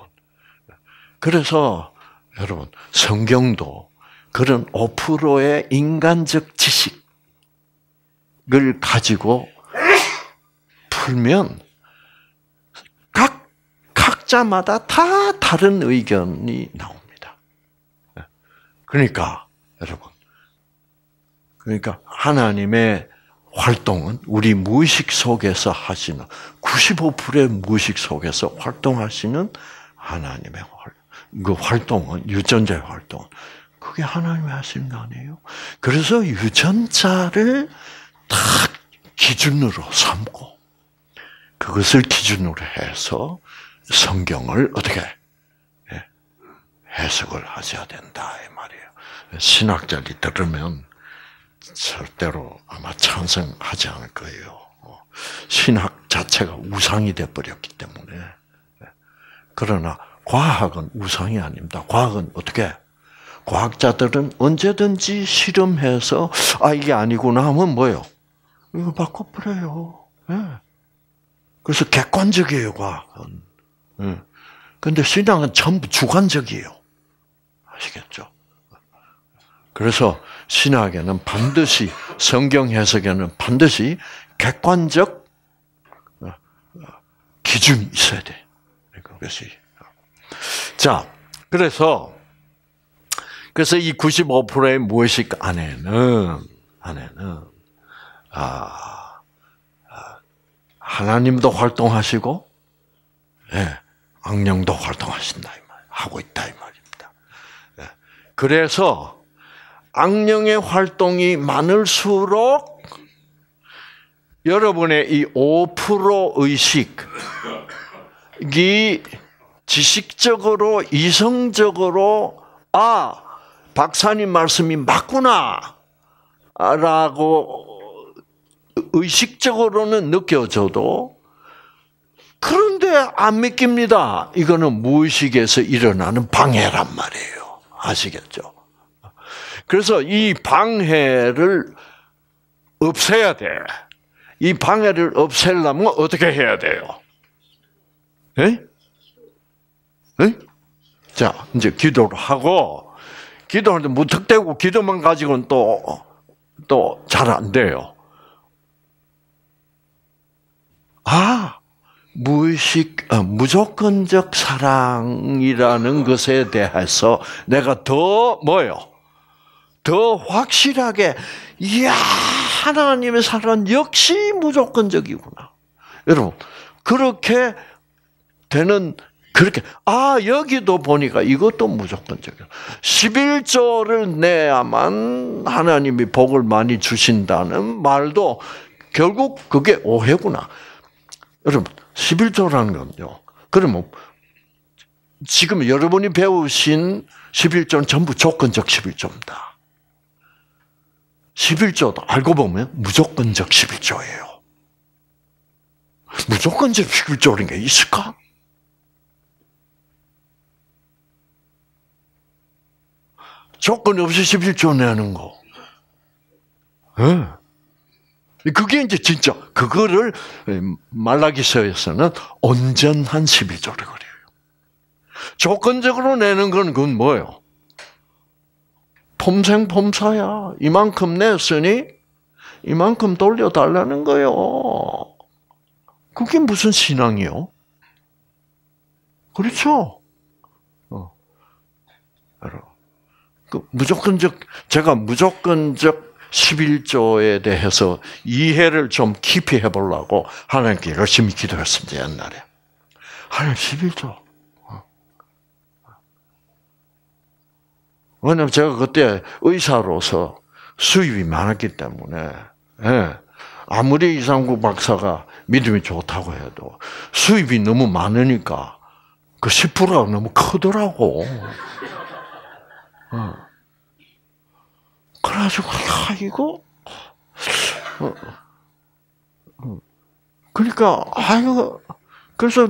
그래서 여러분 성경도 그런 5%의 인간적 지식을 가지고 풀면 각 각자마다 다 다른 의견이 나옵니다. 그러니까 여러분, 그러니까 하나님의 활동은 우리 무의식 속에서 하시는 95%의 무의식 속에서 활동하시는 하나님의 활, 그 활동은 유전자의 활동. 그게 하나님이 하시는 거 아니에요? 그래서 유전자를 딱 기준으로 삼고 그것을 기준으로 해서 성경을 어떻게 예, 해석을 하셔야 된다 이 말이에요. 신학자들이 들으면 절대로 아마 찬성하지 않을 거예요. 어, 신학 자체가 우상이 돼 버렸기 때문에. 예. 그러나 과학은 우상이 아닙니다. 과학은 어떻게? 과학자들은 언제든지 실험해서 아 이게 아니구나 하면 뭐요? 이거 바꿔버려요. 네. 그래서 객관적이에요 과학은. 네. 근데 신앙은 전부 주관적이에요. 아시겠죠? 그래서 신학에는 반드시 성경 해석에는 반드시 객관적 어, 어, 기준이 있어야 돼. 그것이. 자, 그래서 그래서 이 95%의 무의식 안에는 안에는 아, 아 하나님도 활동하시고 예, 악령도 활동하신다 이 말, 하고 있다 이 말입니다. 예, 그래서 악령의 활동이 많을수록 여러분의 이 5% 의식이 지식적으로 이성적으로 아 박사님 말씀이 맞구나 라고 의식적으로는 느껴져도 그런데 안 믿깁니다. 이거는 무의식에서 일어나는 방해란 말이에요. 아시겠죠? 그래서 이 방해를 없애야 돼. 이 방해를 없애려면 어떻게 해야 돼요? 에? 에? 자, 이제 기도를 하고, 기도하는데 무턱대고 기도만 가지고는 또, 또 잘 안 돼요. 아, 무의식, 어, 무조건적 사랑이라는 것에 대해서 내가 더 뭐요? 더 확실하게 이야 하나님의 사랑 역시 무조건적이구나. 여러분 그렇게 되는 그렇게 아 여기도 보니까 이것도 무조건적이야. 11조를 내야만 하나님이 복을 많이 주신다는 말도 결국 그게 오해구나. 여러분 11조라는 건요. 그러면 지금 여러분이 배우신 11조는 전부 조건적 11조입니다. 11조도 알고 보면 무조건적 11조예요. 무조건적 11조라는 게 있을까? 조건 없이 11조 내는 거. 네. 그게 이제 진짜 그거를 말라기서에서는 온전한 11조를 그래요. 조건적으로 내는 건 그건 뭐예요? 폼생폼사야. 이만큼 냈으니 이만큼 돌려달라는 거요. 그게 무슨 신앙이요? 그렇죠? 그 무조건적, 제가 무조건적 11조에 대해서 이해를 좀 깊이 해보려고 하나님께 열심히 기도했습니다, 옛날에. 하나님 11조. 어. 왜냐면 제가 그때 의사로서 수입이 많았기 때문에, 예. 아무리 이상구 박사가 믿음이 좋다고 해도 수입이 너무 많으니까 그 10%가 너무 크더라고. 어. 그래가지고, 아, 이거, 어, 어. 그러니까, 아유, 그래서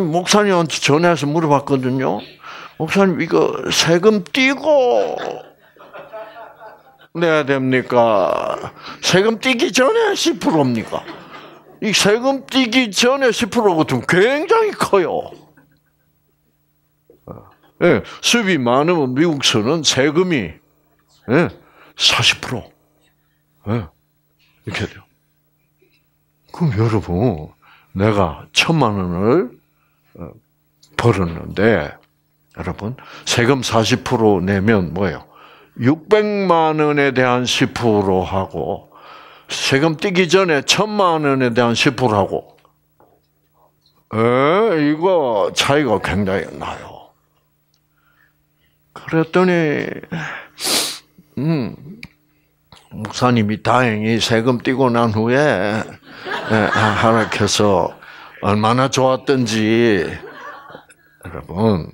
목사님한테 전화해서 물어봤거든요. 목사님, 이거 세금 띄고 내야 됩니까? 세금 띄기 전에 10%입니까? 이 세금 띄기 전에 10%거든 굉장히 커요. 예, 수입이 많으면 미국서는 세금이 예, 40% 예, 이렇게 돼요. 그럼 여러분, 내가 천만 원을 어, 벌었는데, 여러분, 세금 40% 내면 뭐예요? 600만 원에 대한 10%하고, 세금 떼기 전에 천만 원에 대한 10%하고, 에, 이거 차이가 굉장히 나요. 그랬더니, 음, 목사님이 다행히 세금 떼고 난 후에 예, 하나님께서 얼마나 좋았던지 여러분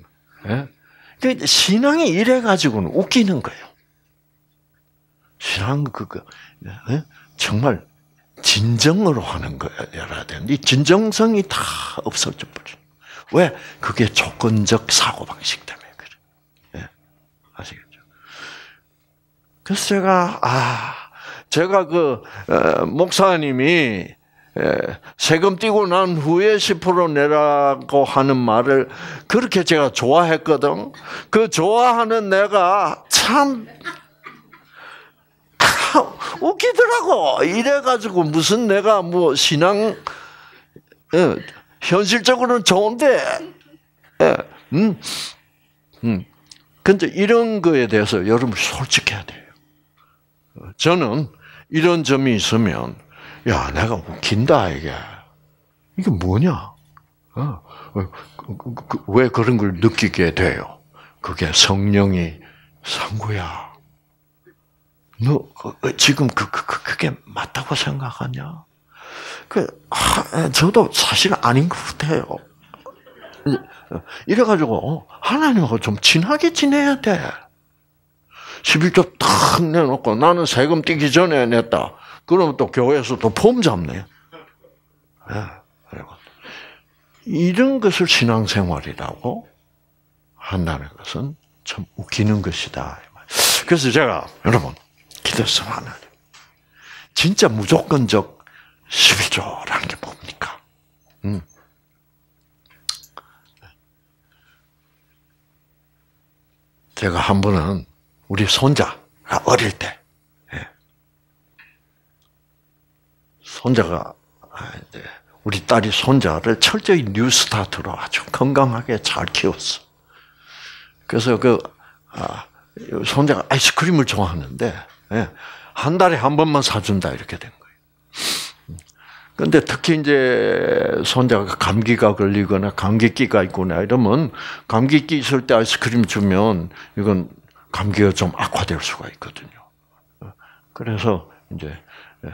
예? 그 신앙이 이래 가지고는 웃기는 거예요. 신앙 그거 예? 정말 진정으로 하는 거야 되는데 진정성이 다 없어져 버려. 왜? 그게 조건적 사고 방식 때문에. 아시겠죠? 그래서 제가 아 제가 그 어, 목사님이 세금 띄고 난 후에 10% 내라고 하는 말을 그렇게 제가 좋아했거든. 그 좋아하는 내가 참 웃기더라고. 이래가지고 무슨 내가 뭐 신앙 현실적으로는 좋은데, 음, 음. 근데 이런 거에 대해서 여러분 솔직해야 돼요. 저는 이런 점이 있으면, 야, 내가 웃긴다, 이게. 이게 뭐냐? 어, 어 그, 그, 그, 왜 그런 걸 느끼게 돼요? 그게 성령이 상구야. 너 어, 지금 그, 그, 그게 맞다고 생각하냐? 그, 아, 저도 사실 아닌 것 같아요. 이래가지고 어, 하나님하고 좀 친하게 지내야 돼. 11조 탁 내놓고 나는 세금 떼기 전에 냈다. 그러면 또 교회에서 또폼 잡네. 네. 이런 것을 신앙생활이라고 한다는 것은 참 웃기는 것이다. 그래서 제가 여러분 기도했어 하나님. 진짜 무조건적 11조라는 게 뭡니까? 음. 제가 한 번은 우리 손자가 어릴 때, 예. 손자가 아, 이제 우리 딸이 손자를 철저히 뉴스타트로 아주 건강하게 잘 키웠어. 그래서 그 아, 손자가 아이스크림을 좋아하는데 예, 한 달에 한 번만 사준다 이렇게 된 거예요. 근데 특히 이제 손자가 감기가 걸리거나 감기기가 있거나 이러면 감기기 있을 때 아이스크림 주면 이건 감기가 좀 악화될 수가 있거든요. 그래서 이제 예.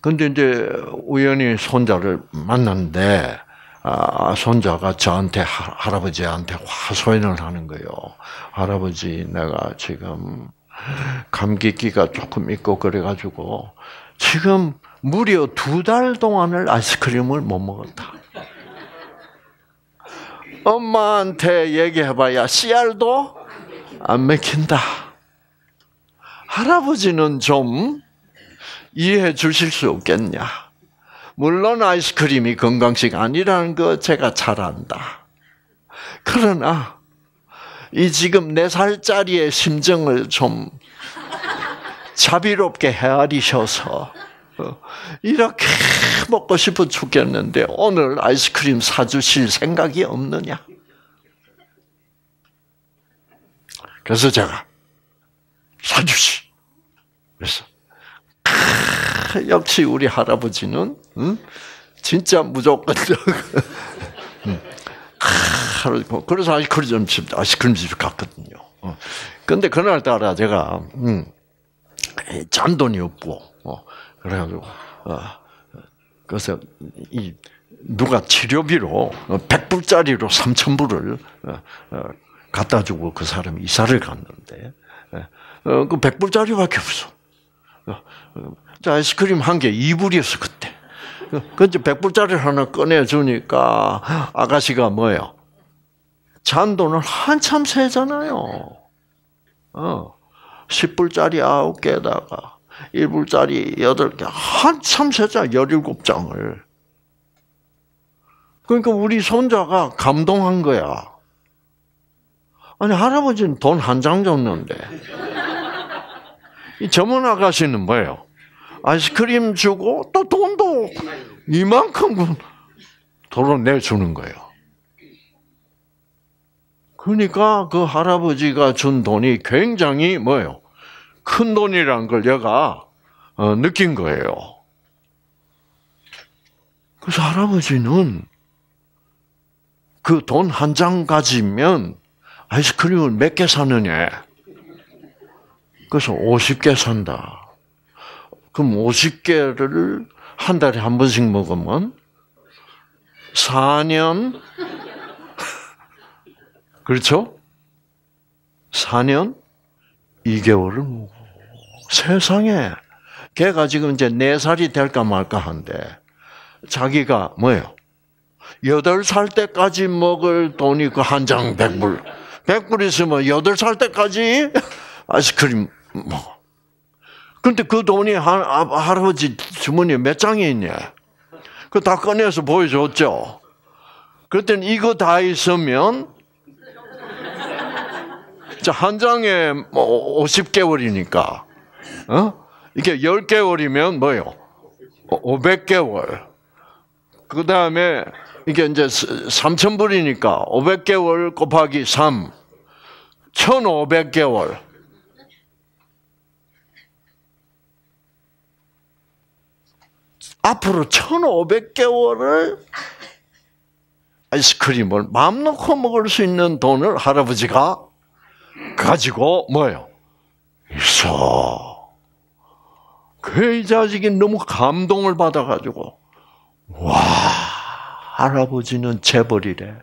근데 이제 우연히 손자를 만났는데 아, 손자가 저한테 할아버지한테 화소연을 하는 거예요. 할아버지 내가 지금 감기기가 조금 있고 그래가지고 지금 무려 두 달 동안을 아이스크림을 못 먹었다. 엄마한테 얘기해봐야 씨알도 안 맥힌다. 할아버지는 좀 이해해 주실 수 없겠냐? 물론 아이스크림이 건강식 아니라는 거 제가 잘 안다. 그러나 이 지금 네 살짜리의 심정을 좀 자비롭게 헤아리셔서 어, 이렇게 먹고 싶어 죽겠는데 오늘 아이스크림 사주실 생각이 없느냐? 그래서 제가 사주시. 그래서 역시 우리 할아버지는 응? 진짜 무조건 응. 그래서 아이스크림 집 아이스크림 집 갔거든요. 어. 근데 그날 따라 제가 음, 잔돈이 없고 어, 그래가지고 어, 그래서 이 누가 치료비로 백불짜리로 삼천 불을 어, 어, 갖다 주고 그 사람이 이사를 갔는데 예, 어, 그 백불짜리밖에 없어. 아이스크림 한 개 2불이었어 그때. 근데 백불짜리를 하나 꺼내주니까 아가씨가 뭐예요? 잔돈을 한참 세잖아요. 어. 10불짜리 9개에다가 1불짜리 8개 한참 세잖아 17장을. 그러니까 우리 손자가 감동한 거야. 아니 할아버지는 돈 한 장 줬는데 이 전문 아가씨는 뭐예요? 아이스크림 주고 또 돈도 이만큼 돈을 내주는 거예요. 그러니까 그 할아버지가 준 돈이 굉장히 뭐예요? 큰 돈이라는 걸 얘가 어, 느낀 거예요. 그래서 할아버지는 그 돈 한 장 가지면 아이스크림을 몇 개 사느냐? 그래서 50개 산다. 그럼 50개를 한 달에 한 번씩 먹으면 4년 그렇죠? 4년 2개월을 먹어. 세상에 걔가 지금 이제 4살이 될까 말까 한데 자기가 뭐예요? 8살 때까지 먹을 돈이 그 한 장 100불. 100불 있으면 8살 때까지 아이스크림 먹어. 근데 그 돈이 할, 할아버지 주머니에 몇 장이 있냐? 그 다 꺼내서 보여줬죠. 그랬더니 이거 다 있으면 자, 한 장에 뭐 50개월이니까 어? 이게 10개월이면 뭐요? 500개월. 그 다음에 이게 이제 3,000불이니까 500개월 곱하기 3. 1,500개월. 앞으로 1,500개월을 아이스크림을 마음 놓고 먹을 수 있는 돈을 할아버지가 가지고 뭐예요? 있어. 그 이 자식이 너무 감동을 받아가지고 와 할아버지는 재벌이래.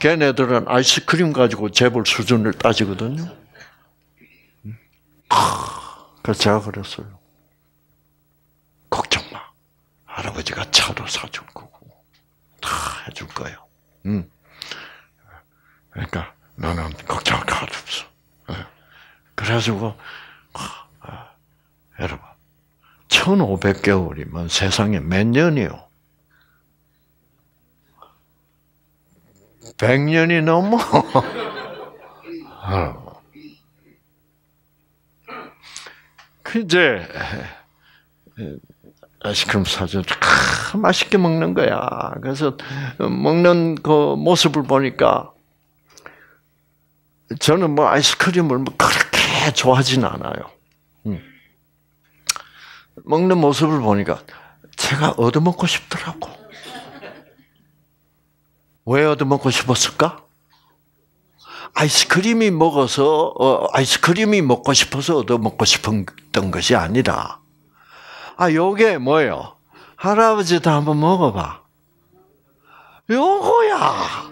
걔네들은 아이스크림 가지고 재벌 수준을 따지거든요. 그래서 제가 그랬어요. 걱정 마. 할아버지가 차도 사줄 거고 다 해줄 거예요. 음. 그러니까 너는 걱정할 거 없어. 예. 그래가지고 아, 여러분 1500개월이면 세상에 몇 년이요? 100년이 넘어. 그 이제 아이스크림. 아, 맛있게 먹는 거야. 그래서 먹는 그 모습을 보니까 저는 뭐 아이스크림을 뭐 그렇게 좋아하진 않아요. 음. 먹는 모습을 보니까 제가 얻어먹고 싶더라고. 왜 얻어먹고 싶었을까? 아이스크림이 먹어서 어, 아이스크림이 먹고 싶어서 얻어먹고 싶었던 것이 아니라 아, 요게 뭐예요? 할아버지도 한번 먹어봐. 요거야.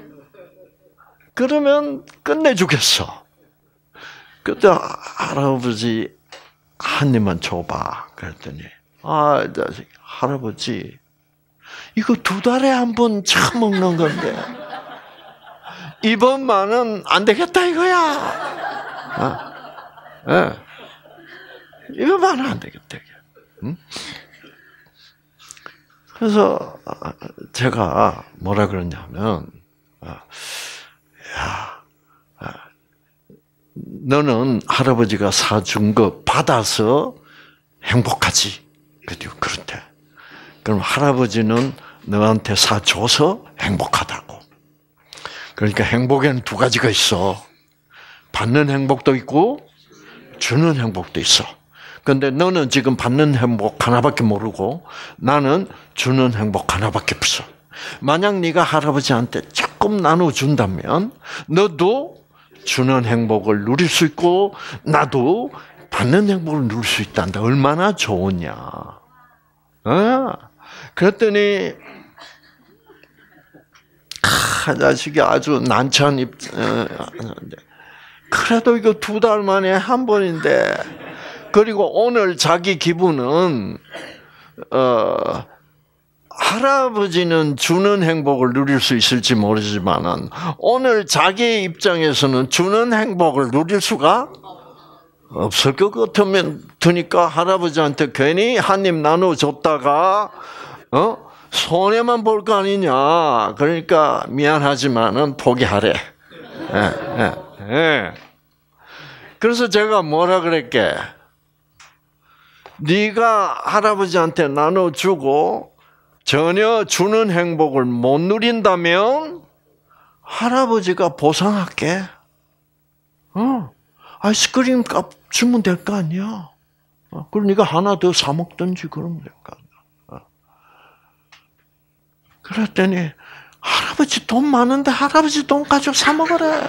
그러면 끝내주겠어. 그때 할아버지 한 입만 줘봐. 그랬더니, 아, 할아버지, 이거 두 달에 한번 처음 먹는 건데, 이번만은 안 되겠다 이거야. 어? 네. 이번만은 안 되겠다. 음? 그래서 제가 뭐라 그러냐면, 야, 너는 할아버지가 사준 거 받아서 행복하지. 그죠? 그렇대. 그럼 할아버지는 너한테 사줘서 행복하다고. 그러니까 행복에는 두 가지가 있어. 받는 행복도 있고, 주는 행복도 있어. 근데 너는 지금 받는 행복 하나밖에 모르고, 나는 주는 행복 하나밖에 없어. 만약 네가 할아버지한테 조금 나눠 준다면, 너도 주는 행복을 누릴 수 있고, 나도 받는 행복을 누릴 수 있단다. 얼마나 좋으냐. 어? 그랬더니 아, 자식이 아주 난처한 입. 어, 그래도 이거 두 달 만에 한 번인데 그리고 오늘 자기 기분은 어 할아버지는 주는 행복을 누릴 수 있을지 모르지만은 오늘 자기 입장에서는 주는 행복을 누릴 수가 없을 것 같으면 드니까 할아버지한테 괜히 한 입 나눠 줬다가 어 손해만 볼 거 아니냐. 그러니까 미안하지만은 포기하래. 예, 예, 예. 그래서 제가 뭐라 그랬게? 네가 할아버지한테 나눠주고 전혀 주는 행복을 못 누린다면 할아버지가 보상할게. 어, 아이스크림 값 주면 될 거 아니야. 어, 그럼 네가 하나 더 사 먹든지 그러면 될 거 아니야. 어. 그랬더니 할아버지 돈 많은데 할아버지 돈 가지고 사 먹으래.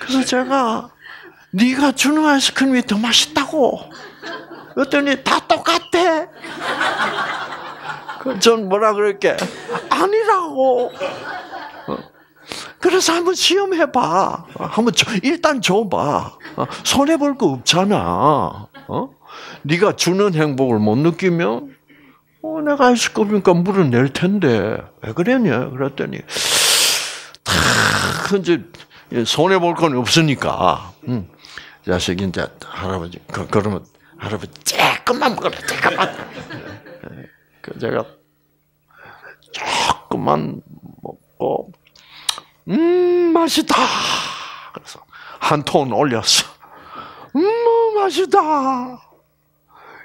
그래서 제가 네가 주는 아이스크림이 더 맛있다고. 그랬더니 다 똑같대. 전 뭐라 그럴게? 아니라고. 그래서 한번 시험해봐. 한번 줘, 일단 줘봐. 손해 볼 거 없잖아. 어? 네가 주는 행복을 못 느끼면 어, 내가 아이스크림니까 물을 낼 텐데 왜 그러냐? 그랬더니 다 이제 손해 볼 건 없으니까. 음. 자식이 이제 할아버지 그, 그러면 할아버지 조금만 먹어라 조금만. 그 제가 조금만 먹고 음, 맛있다. 그래서 한 톤 올렸어. 음, 맛있다.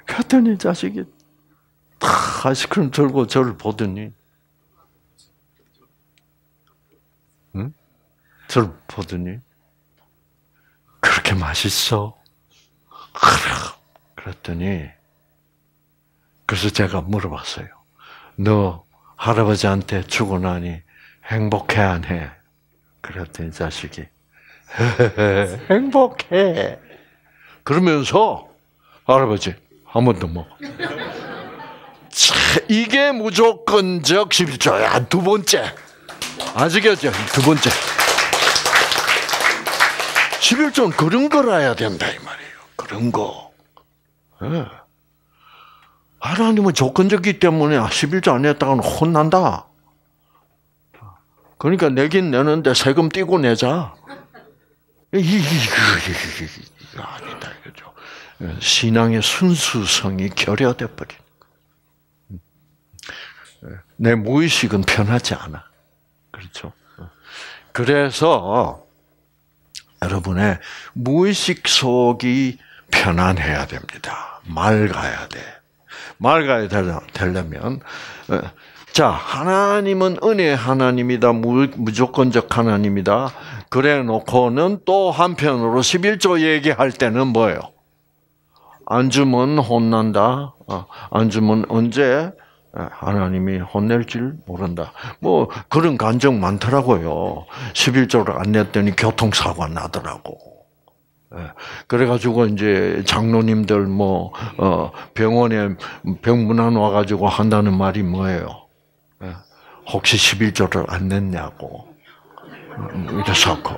그랬더니 자식이 탁 아이스크림 들고 저를 보더니, 응? 저를 보더니, 그렇게 맛있어? 그랬더니, 그래서 제가 물어봤어요. 너 할아버지한테 주고 나니 행복해 안 해? 그랬더니 자식이 행복해. 그러면서 할아버지 한 번 더 먹어. 이게 무조건적 11조야. 두 번째. 아시겠죠? 두 번째. 11조는 그런 거라야 된다 이 말이에요. 그런 거. 네. 하나님은 조건적이기 때문에 11조 안 했다가는 혼난다. 그러니까 내긴 내는데 세금 떼고 내자. 이거 아니다 이거죠. 신앙의 순수성이 결여돼 버린. 내 무의식은 편하지 않아. 그렇죠. 그래서 여러분의 무의식 속이 편안해야 됩니다. 맑아야 돼. 맑아야 되려면 자, 하나님은 은혜 하나님이다. 무조건적 하나님이다. 그래 놓고는 또 한편으로 11조 얘기할 때는 뭐예요? 안 주면 혼난다. 어, 안 주면 언제 하나님이 혼낼 줄 모른다. 뭐 그런 감정 많더라고요. 11조를 안 냈더니 교통사고가 나더라고. 예, 그래가지고 이제 장로님들 뭐 어, 병원에 병문안 와가지고 한다는 말이 뭐예요? 혹시 11조를 안 냈냐고. 이래서고.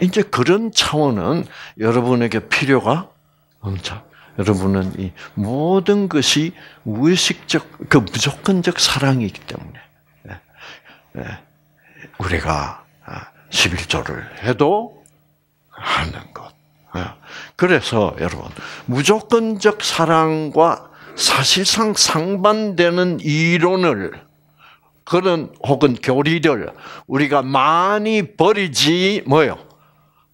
이제 그런 차원은 여러분에게 필요가 없죠. 여러분은 이 모든 것이 무의식적, 그 무조건적 사랑이기 때문에 네. 네. 우리가 아, 11조를 해도 하는 것. 예. 그래서 여러분 무조건적 사랑과 사실상 상반되는 이론을 그런 혹은 교리를 우리가 많이 버리지 뭐요?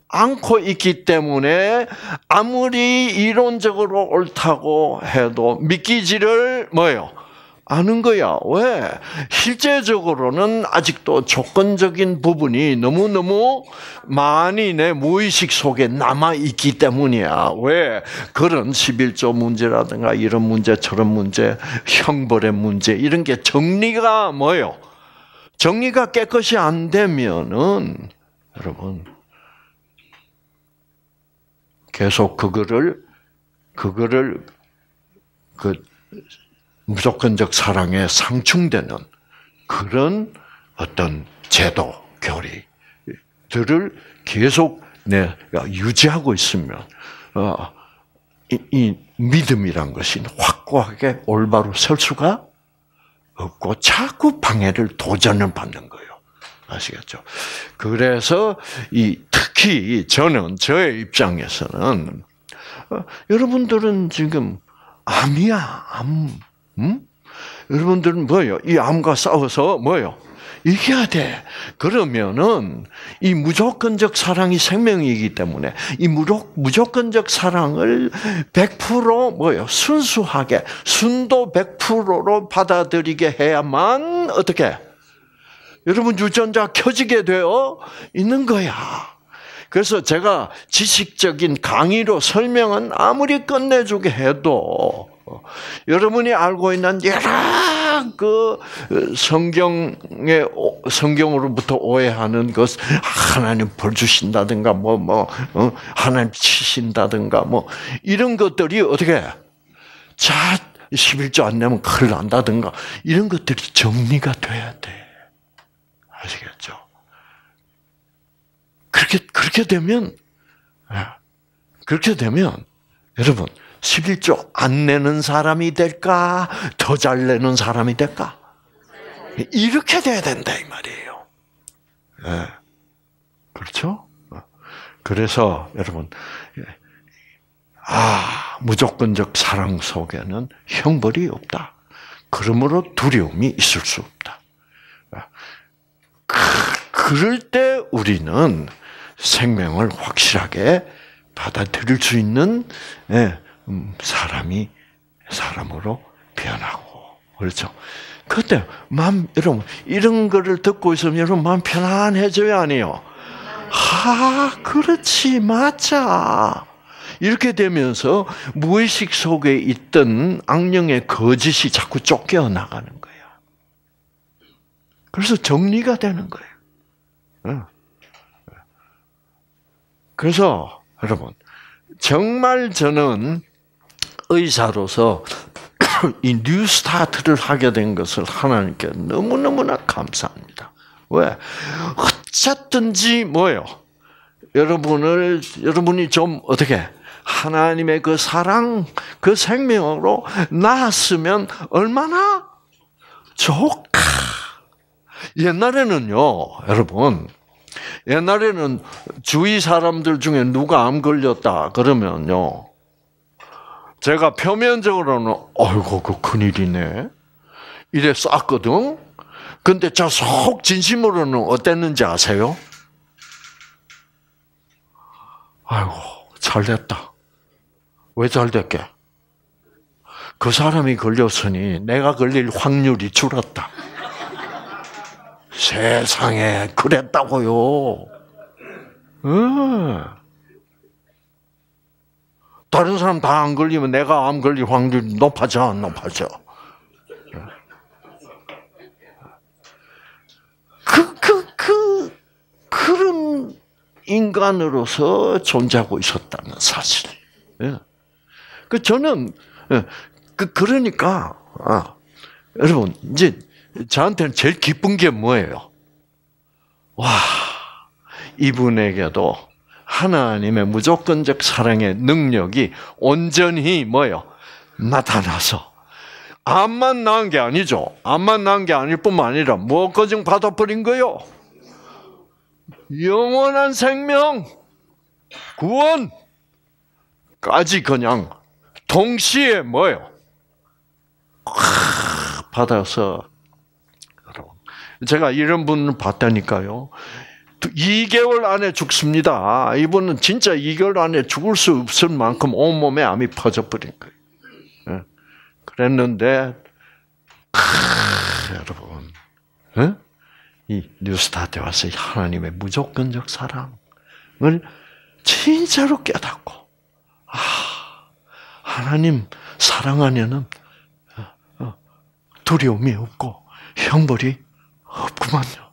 않고 있기 때문에 아무리 이론적으로 옳다고 해도 믿기지를 뭐요 아는 거야. 왜? 실제적으로는 아직도 조건적인 부분이 너무너무 많이 내 무의식 속에 남아있기 때문이야. 왜? 그런 11조 문제라든가 이런 문제, 저런 문제, 형벌의 문제, 이런 게 정리가 뭐요? 정리가 깨끗이 안 되면은, 여러분, 계속 그거를, 그거를, 그, 무조건적 사랑에 상충되는 그런 어떤 제도, 교리들을 계속 내가 유지하고 있으면, 어, 이, 이 믿음이란 것이 확고하게 올바로 설 수가 없고 자꾸 방해를 도전을 받는 거예요. 아시겠죠? 그래서 이 특히 저는 저의 입장에서는 어, 여러분들은 지금 암이야 암 음? 여러분들은 뭐예요? 이 암과 싸워서 뭐예요? 이겨야 돼. 그러면은 이 무조건적 사랑이 생명이기 때문에 이 무조건적 사랑을 100% 뭐예요? 순수하게 순도 100%로 받아들이게 해야만 어떻게? 여러분 유전자 켜지게 되어 있는 거야. 그래서 제가 지식적인 강의로 설명은 아무리 끝내주게 해도 여러분이 알고 있는 여러 그 성경의 성경으로부터 오해하는 것 하나님 벌 주신다든가 뭐뭐 뭐, 어? 하나님 치신다든가 뭐 이런 것들이 어떻게 자 11조 안 내면 큰일 난다든가 이런 것들이 정리가 돼야 돼. 아시겠죠? 그렇게 그렇게 되면 예, 그렇게 되면 여러분 11조 안 내는 사람이 될까? 더 잘 내는 사람이 될까? 이렇게 돼야 된다, 이 말이에요. 네. 그렇죠? 그래서, 여러분, 아, 무조건적 사랑 속에는 형벌이 없다. 그러므로 두려움이 있을 수 없다. 그, 그럴 때 우리는 생명을 확실하게 받아들일 수 있는 예, 음, 사람이 사람으로 변하고 그렇죠. 그때 마음 여러분 이런 거를 듣고 있으면 여러분 마음 편안해져야 아니요. 아 그렇지 맞아. 이렇게 되면서 무의식 속에 있던 악령의 거짓이 자꾸 쫓겨 나가는 거야. 그래서 정리가 되는 거예요. 그래서 여러분 정말 저는 의사로서 이 뉴스타트를 하게 된 것을 하나님께 너무너무나 감사합니다. 왜? 어쨌든지 뭐예요? 여러분을, 여러분이 좀 어떻게, 하나님의 그 사랑, 그 생명으로 낳았으면 얼마나 좋까. 옛날에는요, 여러분, 옛날에는 주위 사람들 중에 누가 암 걸렸다 그러면요, 제가 표면적으로는 어이구 그 큰일이네 이래 쌌거든. 근데 저 속 진심으로는 어땠는지 아세요? 아이고 잘 됐다. 왜 잘 됐게? 그 사람이 걸렸으니 내가 걸릴 확률이 줄었다. 세상에 그랬다고요. 음. 다른 사람 다 안 걸리면 내가 암 걸릴 확률이 높아져, 안 높아져? 그, 그, 그, 그런 인간으로서 존재하고 있었다는 사실. 예. 그 저는, 예. 그, 그러니까, 아, 여러분, 이제, 저한테는 제일 기쁜 게 뭐예요? 와, 이분에게도 하나님의 무조건적 사랑의 능력이 온전히 뭐요? 나타나서 암만 나은 게 아니죠. 암만 나은 게 아닐 뿐만 아니라 뭐 거증 받아버린 거요? 영원한 생명, 구원까지 그냥 동시에 뭐요? 받아서 제가 이런 분을 봤다니까요. 2개월 안에 죽습니다. 이분은 진짜 2개월 안에 죽을 수 없을 만큼 온몸에 암이 퍼져버린 거예요. 예. 그랬는데, 크, 여러분, 예? 이 뉴스타트에 와서 하나님의 무조건적 사랑을 진짜로 깨닫고, 아, 하나님 사랑하면은 어, 어, 두려움이 없고 형벌이 없구만요.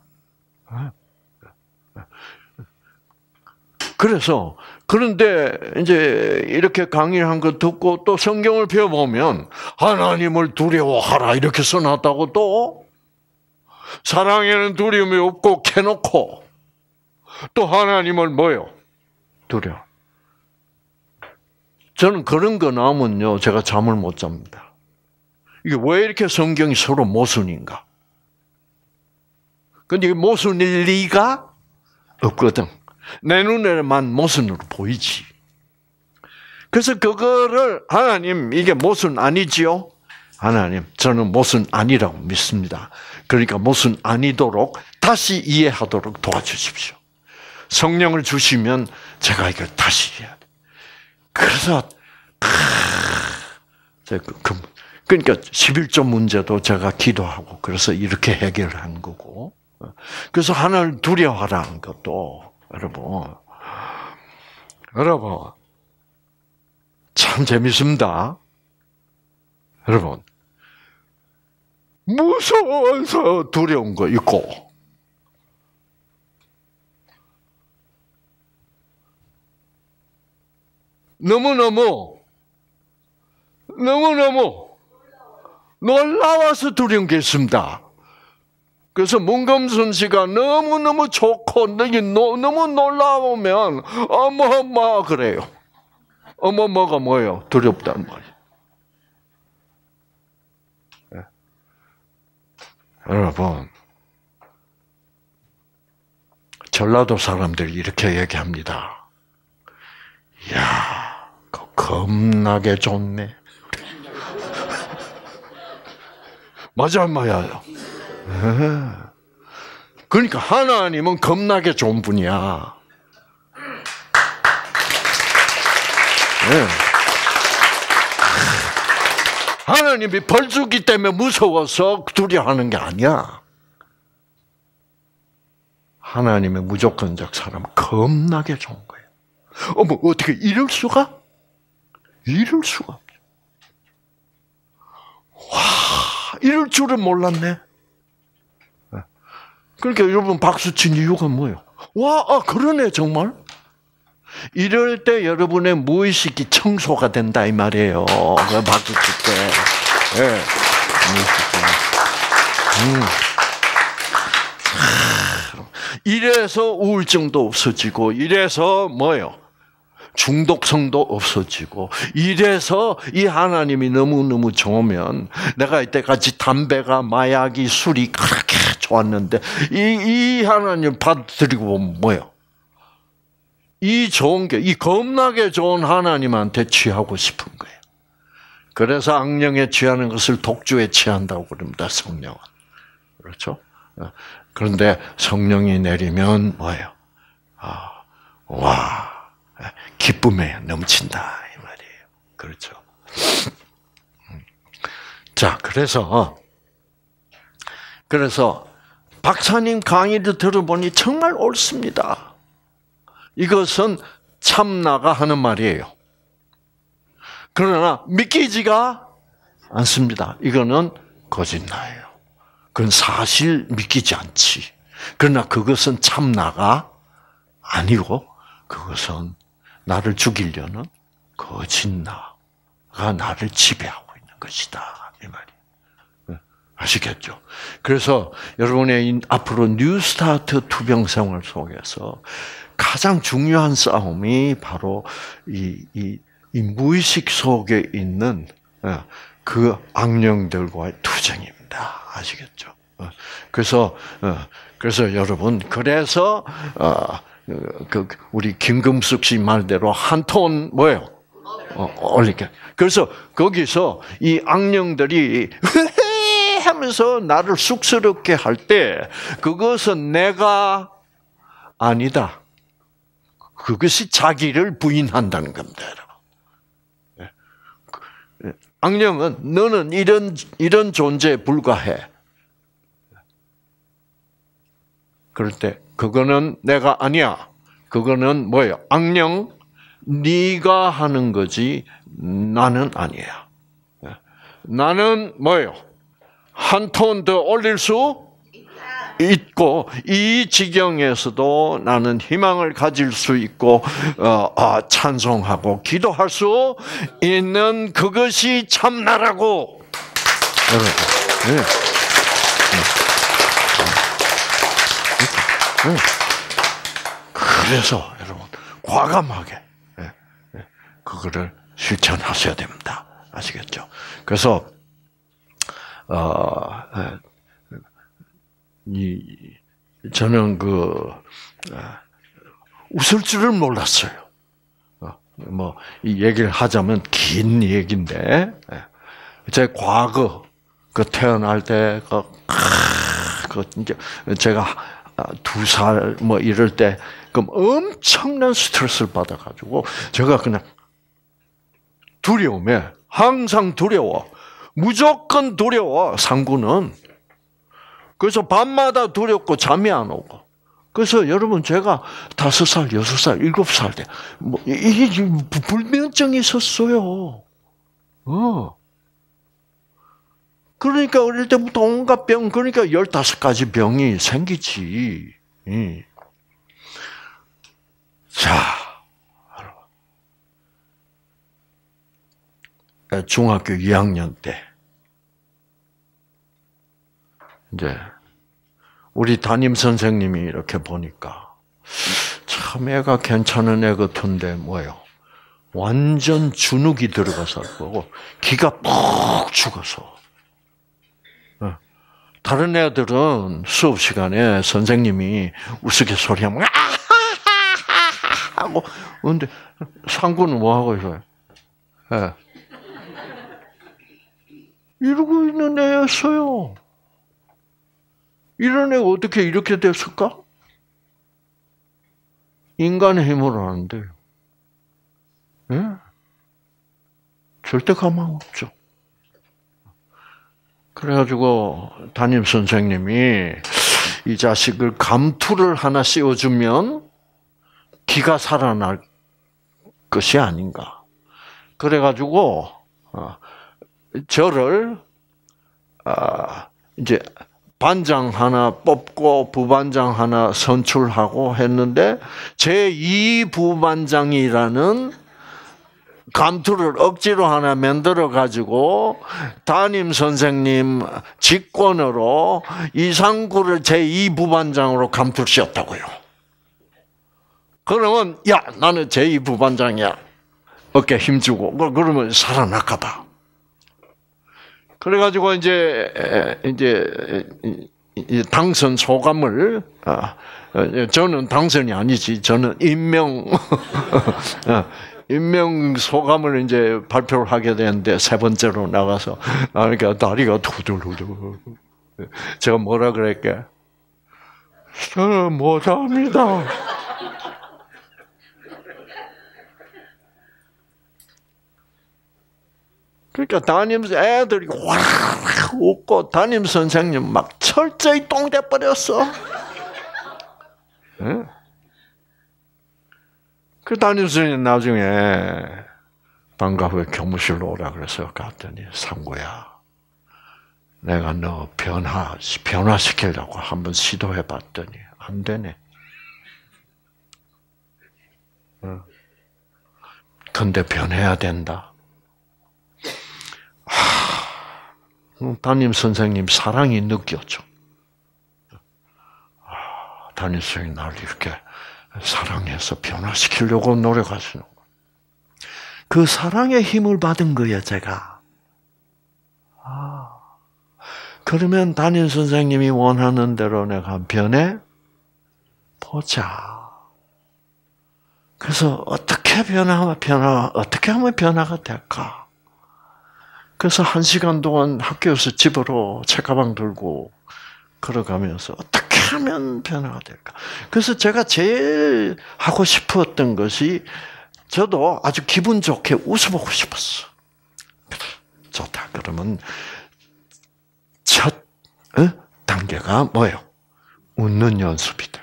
그래서 그런데 이제 이렇게 강의를 한거 듣고 또 성경을 배워 보면 하나님을 두려워하라 이렇게 써놨다고 또 사랑에는 두려움이 없고 캐놓고 또 하나님을 뭐요? 두려. 저는 그런 거 나오면요 제가 잠을 못 잡니다. 이게 왜 이렇게 성경이 서로 모순인가? 근데 모순일 리가 없거든. 내 눈에만 모순으로 보이지. 그래서 그거를 하나님 이게 모순 아니지요? 하나님 저는 모순 아니라고 믿습니다. 그러니까 모순 아니도록 다시 이해하도록 도와주십시오. 성령을 주시면 제가 이걸 다시 돼. 그래서 그, 그, 그러니까 11조 문제도 제가 기도하고 그래서 이렇게 해결한 거고 그래서 하나를 두려워하라는 것도 여러분, 여러분, 참 재밌습니다. 여러분, 무서워서 두려운 거 있고, 너무너무, 너무너무 놀라워서 두려운 게 있습니다. 그래서 문검순 씨가 너무너무 좋고 너무 놀라우면 어머어머 그래요. 어머어머가 뭐예요? 두렵단 말이에요. 네. 여러분 전라도 사람들이 이렇게 얘기합니다. 이야, 겁나게 좋네. 맞아, 맞아요. 그러니까 하나님은 겁나게 좋은 분이야. 네. 하나님이 벌 주기 때문에 무서워서 두려워하는 게 아니야. 하나님의 무조건적 사람 겁나게 좋은 거예요. 어머 어떻게 이럴 수가? 이럴 수가. 와 이럴 줄은 몰랐네. 그러니까 여러분 박수 친 이유가 뭐예요? 와, 아, 그러네, 정말. 이럴 때 여러분의 무의식이 청소가 된다, 이 말이에요. 박수 칠 때. 네. 음. 이래서 우울증도 없어지고, 이래서 뭐예요? 중독성도 없어지고 이래서 이 하나님이 너무너무 좋으면 내가 이때까지 담배가 마약이 술이 그렇게 좋았는데 이, 이 하나님 받아들이고 보면 뭐예요? 이 좋은 게, 이 겁나게 좋은 하나님한테 취하고 싶은 거예요. 그래서 악령에 취하는 것을 독주에 취한다고 그럽니다, 성령은. 그렇죠? 어. 그런데 성령이 내리면 뭐예요? 아, 와, 기쁨에 넘친다 이 말이에요. 그렇죠. 자, 그래서 그래서 박사님 강의를 들어보니 정말 옳습니다. 이것은 참나가 하는 말이에요. 그러나 믿기지가 않습니다. 이거는 거짓말이에요. 그건 사실 믿기지 않지. 그러나 그것은 참나가 아니고 그것은 나를 죽이려는 거짓나가 나를 지배하고 있는 것이다. 이 말이에요. 네, 아시겠죠? 그래서 여러분의 앞으로 뉴스타트 투병 생활 속에서 가장 중요한 싸움이 바로 이, 이, 이 무의식 속에 있는 어, 그 악령들과의 투쟁입니다. 아시겠죠? 어, 그래서 어, 그래서 여러분 그래서 어, 그 우리 김금숙 씨 말대로 한 톤 뭐예요? 어, 올리게. 그래서 거기서 이 악령들이 하면서 나를 쑥스럽게 할 때 그것은 내가 아니다. 그것이 자기를 부인한다는 겁니다. 예. 예. 악령은 너는 이런 이런 존재에 불과해. 그럴 때 그거는 내가 아니야. 그거는 뭐예요? 악령 네가 하는 거지 나는 아니야. 예. 나는 뭐예요? 한 톤 더 올릴 수 있고 이 지경에서도 나는 희망을 가질 수 있고 어, 아, 찬송하고 기도할 수 있는 그것이 참나라고 여러분. 네. 네. 그래서 여러분 과감하게 그거를 실천하셔야 됩니다. 아시겠죠? 그래서 어, 이 저는 그 웃을 줄을 몰랐어요. 어, 뭐이 얘기를 하자면 긴 얘기인데 제 과거 그 태어날 때 그 그 이제 제가 두 살 뭐 이럴 때 그럼 엄청난 스트레스를 받아가지고 제가 그냥 두려움에 항상 두려워. 무조건 두려워, 상구는. 그래서 밤마다 두렵고 잠이 안 오고. 그래서 여러분 제가 다섯 살, 여섯 살, 일곱 살 때, 뭐, 이게 불면증이 있었어요. 어. 그러니까 어릴 때부터 온갖 병, 그러니까 열다섯 가지 병이 생기지. 자. 중학교 2학년 때 이제 우리 담임 선생님이 이렇게 보니까 참 애가 괜찮은 애 같은데 뭐요? 완전 주눅이 들어가서 보고 기가 푹 죽어서 어. 다른 애들은 수업 시간에 선생님이 우스갯소리 하면 하고 근데 상구는 뭐 하고 있어요? 네. 이러고 있는 애였어요. 이런 애가 어떻게 이렇게 됐을까? 인간의 힘으로 안 돼요. 예? 절대 가망 없죠. 그래가지고 담임 선생님이 이 자식을 감투를 하나 씌워주면 기가 살아날 것이 아닌가. 그래가지고 어, 저를 아 이제 반장 하나 뽑고 부반장 하나 선출하고 했는데 제2 부반장이라는 감투를 억지로 하나 만들어 가지고 담임 선생님 직권으로 이상구를 제2 부반장으로 감투를 씌웠다고요. 그러면 야 나는 제2 부반장이야. 어깨 힘주고 그러면 살아날까봐. 그래가지고 이제 이제 당선 소감을 아, 저는 당선이 아니지. 저는 임명 아, 임명 소감을 이제 발표를 하게 되는데 세 번째로 나가서 그러니까 다리가 두들두들. 제가 뭐라 그랬게? 저는 못합니다. 그러니까 담임 애들이 와 웃고 담임 선생님 막 철저히 똥대 버렸어. 네? 그 담임 선생님 나중에 방과 후에 교무실로 오라 그래서 갔더니 상구야. 내가 너 변화 변화시키려고 한번 시도해 봤더니 안 되네. 근데 변해야 된다. 담임 선생님 사랑이 느꼈죠. 아, 담임 선생님 날 이렇게 사랑해서 변화시키려고 노력하시는 그 사랑의 힘을 받은 거예요, 제가. 아, 그러면 담임 선생님이 원하는 대로 내가 변해 보자. 그래서 어떻게 변하면 변화 어떻게 하면 변화가 될까? 그래서 한 시간 동안 학교에서 집으로 책가방 들고 걸어가면서 어떻게 하면 변화가 될까? 그래서 제가 제일 하고 싶었던 것이 저도 아주 기분 좋게 웃어보고 싶었어. 좋다. 그러면 첫 어? 단계가 뭐예요? 웃는 연습이다.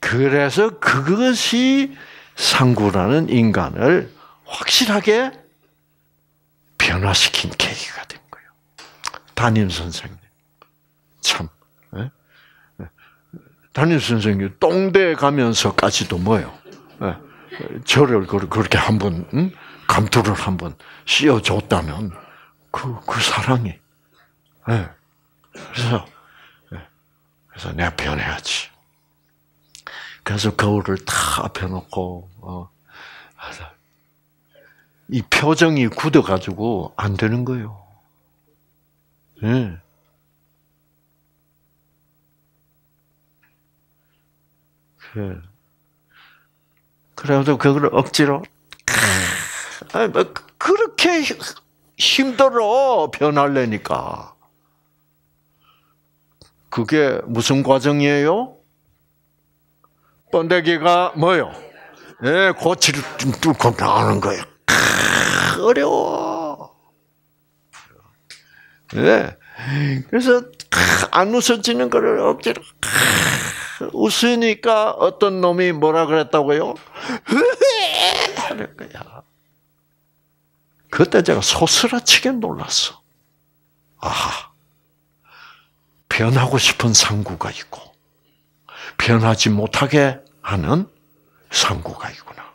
그래서 그것이 상구라는 인간을 확실하게 변화시킨 계기가 된 거예요. 담임 선생님. 참. 예? 예. 담임 선생님, 똥대 가면서까지도 뭐요? 예. 저를 그렇게 한번, 감투를 한번 씌워줬다면, 그, 그 사랑이. 그래서, 그래서 내가 변해야지. 그래서 거울을 다 앞에 놓고, 어, 이 표정이 굳어가지고 안 되는 거예요. 네. 그래. 그래도 그걸 억지로, 아, 뭐, 그렇게 힘들어, 변할래니까. 그게 무슨 과정이에요? 번데기가 뭐요? 예, 고치를 뚫고 나오는 거예요. 어려워. 예. 그래서 안 웃어지는 거를 억지로 웃으니까 어떤 놈이 뭐라 그랬다고요? 하는 거야. 그때 제가 소스라치게 놀랐어. 아, 변하고 싶은 상구가 있고, 변하지 못하게 하는 상구가 있구나.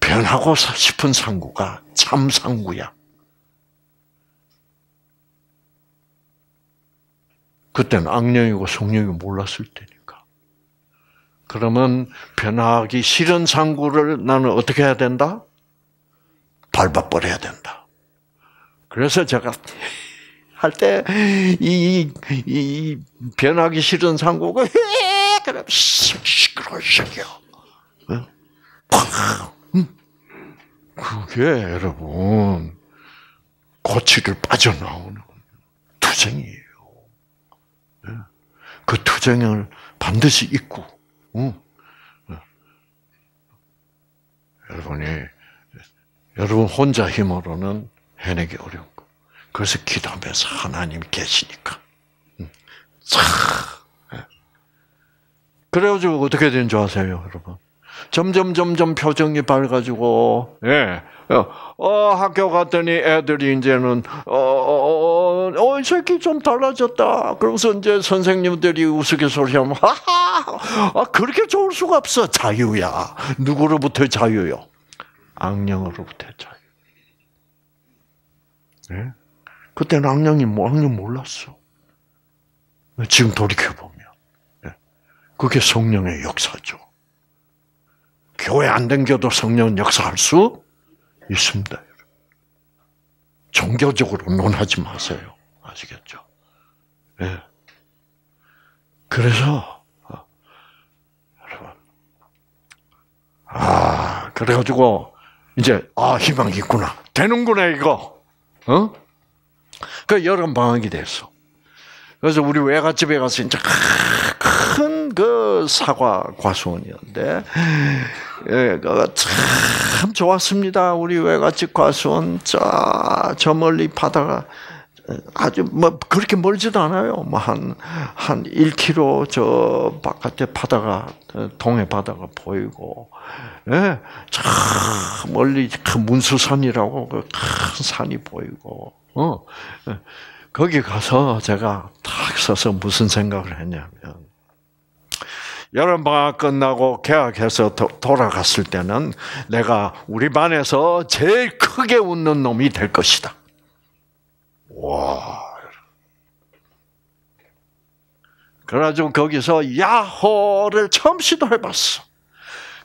변하고 싶은 상구가 참 상구야. 그때는 악령이고 성령이 몰랐을 때니까. 그러면 변하기 싫은 상구를 나는 어떻게 해야 된다? 밟아버려야 된다. 그래서 제가 할 때, 이, 이, 변하기 싫은 상구가, 그럼 시끄러워, 시끄 그게 여러분, 고치를 빠져나오는 투쟁이에요. 그 투쟁을 반드시 잊고, 여러분이, 여러분 혼자 힘으로는 해내기 어려운 거. 그래서 기도하면서 하나님 계시니까. 차. 그래가지고 어떻게 된줄 아세요, 여러분? 점점 점점 표정이 밝아지고 예. 어, 학교 갔더니 애들이 이제는 어, 어, 어, 어, 이 새끼 좀 달라졌다. 그러면서 이제 선생님들이 우스갯소리하면 하하, 아, 그렇게 좋을 수가 없어. 자유야. 누구로부터 자유요? 악령으로부터 자유. 예? 그때는 악령이 뭐 악령 몰랐어. 지금 돌이켜 보면, 예. 그게 성령의 역사죠. 교회 안 댕겨도 성령은 역사할 수 있습니다. 종교적으로 논하지 마세요. 아시겠죠? 예. 네. 그래서 어, 여러분 아 그래가지고 이제 아 희망이 있구나 되는구나 이거 어? 그 여름 방학이 됐어. 그래서 우리 외갓집에 가서 이제 큰 그 사과 과수원이었는데 예, 참 좋았습니다. 우리 외갓집 과수원 저, 저 멀리 바다가 아주 뭐 그렇게 멀지도 않아요. 뭐 한 한 1km 저 바깥에 바다가 동해 바다가 보이고, 예, 참 멀리 그 문수산이라고 그 큰 산이 보이고, 어, 예. 거기 가서 제가 딱 서서 무슨 생각을 했냐면 여름방학 끝나고 개학해서 도, 돌아갔을 때는 내가 우리 반에서 제일 크게 웃는 놈이 될 것이다. 와. 그래가지고 거기서 야호를 처음 시도해봤어.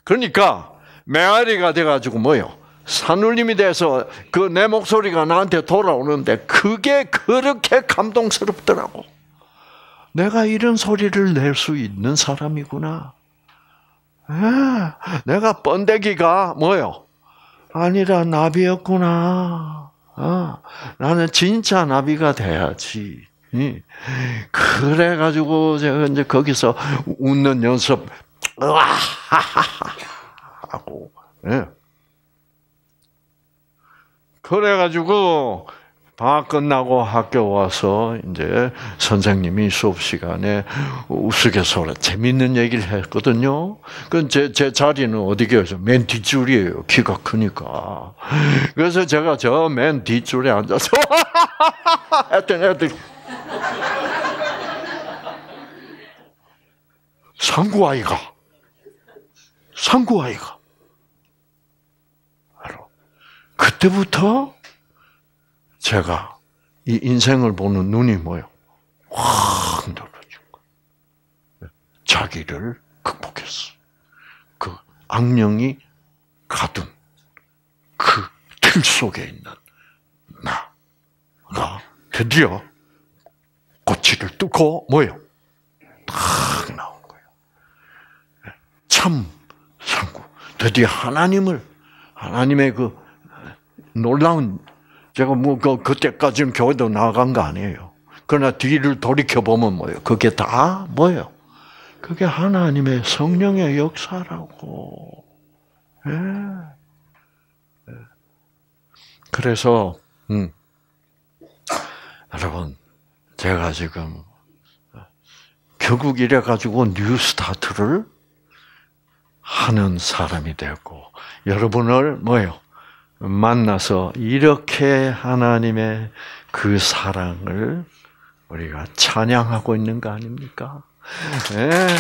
그러니까 메아리가 돼가지고 뭐요? 산울림이 돼서 그 내 목소리가 나한테 돌아오는데 그게 그렇게 감동스럽더라고. 내가 이런 소리를 낼 수 있는 사람이구나. 에, 내가 번데기가 뭐요? 아니라 나비였구나. 어, 나는 진짜 나비가 돼야지. 그래가지고 제가 이제 거기서 웃는 연습, 하고, 예. 그래가지고 방학 끝나고 학교 와서 이제 선생님이 수업 시간에 우스갯소리 재밌는 얘기를 했거든요. 그제 제 자리는 어디게요? 맨 뒷줄이에요. 키가 크니까. 그래서 제가 저 맨 뒷줄에 앉아서 했더니 애들 상구 아이가 상구 아이가 그때부터 제가 이 인생을 보는 눈이 뭐요? 확 넓어진 거예요. 자기를 극복했어. 그 악령이 가둔 그 틀 속에 있는 나가 드디어 꼬치를 뚫고 뭐요? 탁 나온 거예요. 참 상구. 드디어 하나님을 하나님의 그 놀라운 제가 뭐 그, 그때까지는 교회도 나간 거 아니에요. 그러나 뒤를 돌이켜 보면 뭐예요? 그게 다 뭐예요? 그게 하나님의 성령의 역사라고. 예. 예. 그래서 음. 여러분 제가 지금 결국 이래 가지고 뉴스타트를 하는 사람이 되고 여러분을 뭐예요? 만나서 이렇게 하나님의 그 사랑을 우리가 찬양하고 있는 거 아닙니까? 네. 네. 네.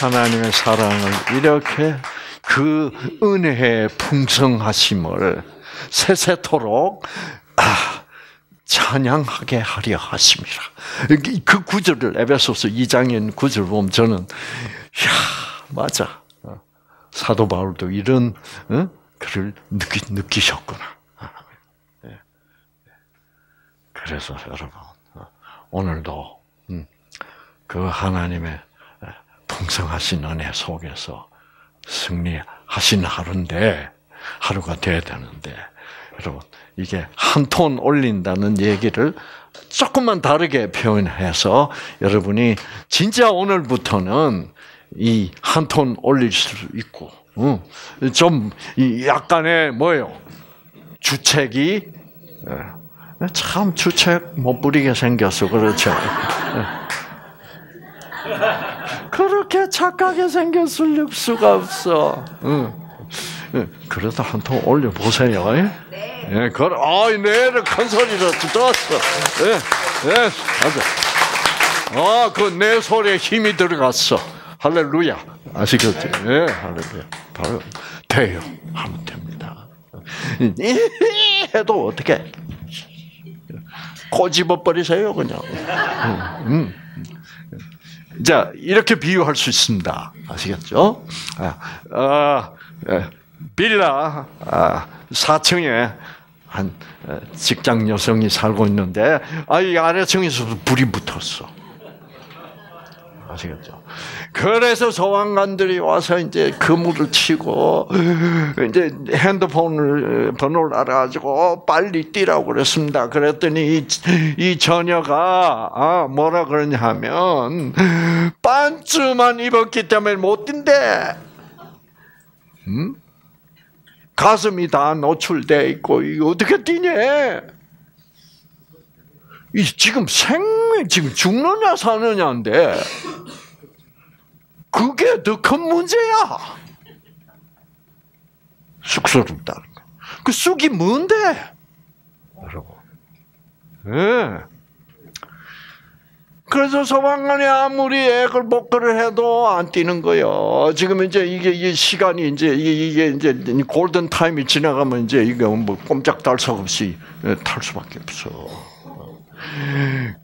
하나님의 사랑을 이렇게 그 은혜의 풍성하심을 세세토록 아, 찬양하게 하려 하십니다. 그 구절을 에베소서 2장의 구절 보면 저는 야 맞아. 어. 사도 바울도 이런 어? 그를 느끼, 느끼셨구나. 예. 그래서 여러분 어, 오늘도 음, 그 하나님의 풍성하신 은혜 속에서 승리하신 하루인데 하루가 돼야 되는데 여러분 이게 한 톤 올린다는 얘기를 조금만 다르게 표현해서 여러분이 진짜 오늘부터는 이 한 톤 올릴 수 있고, 좀 약간의 뭐예요? 주책이 예. 참 주책 못 부리게 생겼어, 그렇죠? 예. 그렇게 착하게 생겼을 수가 없어. 예. 그래도 한 통 올려 보세요. 네. 예, 그, 아, 네를 큰 소리로 들었어. 예, 예, 맞아. 아, 그 내 소리에 힘이 들어갔어. 할렐루야. 아시겠죠? 예, 할렐루야. 바로 돼요. 하면 됩니다. 해도 어떻게? 꼬집어 버리세요, 그냥. 음, 음. 자, 이렇게 비유할 수 있습니다. 아시겠죠? 아, 아, 빌라 아, 4층에 한 직장 여성이 살고 있는데, 아, 이 아래층에서 불이 붙었어. 아시겠죠? 그래서 소방관들이 와서 이제 그물을 치고 이제 핸드폰을 번호를 알아가지고 빨리 뛰라고 그랬습니다. 그랬더니 이, 이 처녀가 아, 뭐라 그러냐면 반쯤만 입었기 때문에 못 뛴대. 음? 가슴이 다 노출돼 있고 이거 어떻게 뛰냐? 이 지금 생명 지금 죽느냐 사느냐인데 그게 더 큰 문제야. 쑥스럽다는 거. 그 쑥이 뭔데? 여러분. 예. 네. 그래서 소방관이 아무리 액을 목도를 해도 안 뛰는 거요. 지금 이제 이게, 이게 시간이 이제 이게 이제 골든 타임이 지나가면 이제 이게 뭐 꼼짝달싹 없이 탈 수밖에 없어.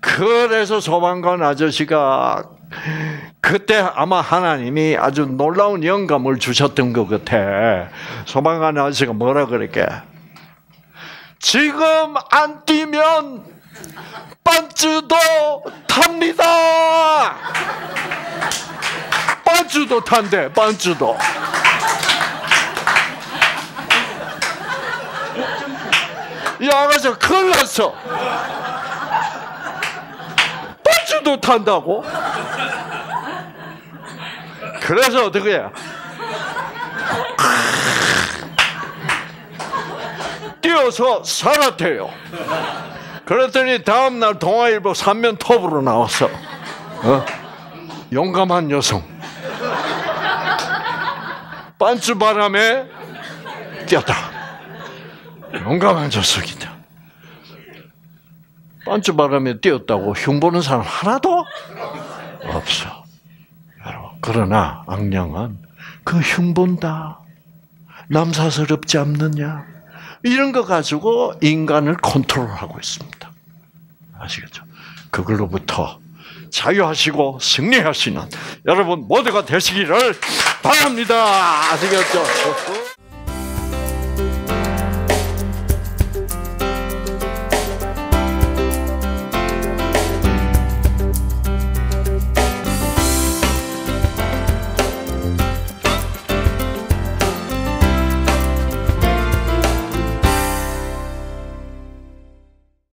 그래서 소방관 아저씨가 그때 아마 하나님이 아주 놀라운 영감을 주셨던 것 같아. 소방관 아저씨가 뭐라 그랬게? 지금 안 뛰면 반주도 탑니다. 반주도 탄대, 반주도. 이 아가씨가 큰일 났어. 반주도 탄다고? 그래서 어떻게 해? 뛰어서 살았대요. 그랬더니 다음날 동아일보 삼면 톱으로 나왔어. 어? 용감한 여성. 반주 바람에 뛰었다. 용감한 녀석이다. 반주 바람에 뛰었다고 흉보는 사람 하나도 없어. 여러분, 그러나 악령은 그 흉본다. 남사스럽지 않느냐. 이런 거 가지고 인간을 컨트롤하고 있습니다. 아시겠죠? 그걸로부터 자유하시고 승리하시는 여러분 모두가 되시기를 바랍니다. 아시겠죠?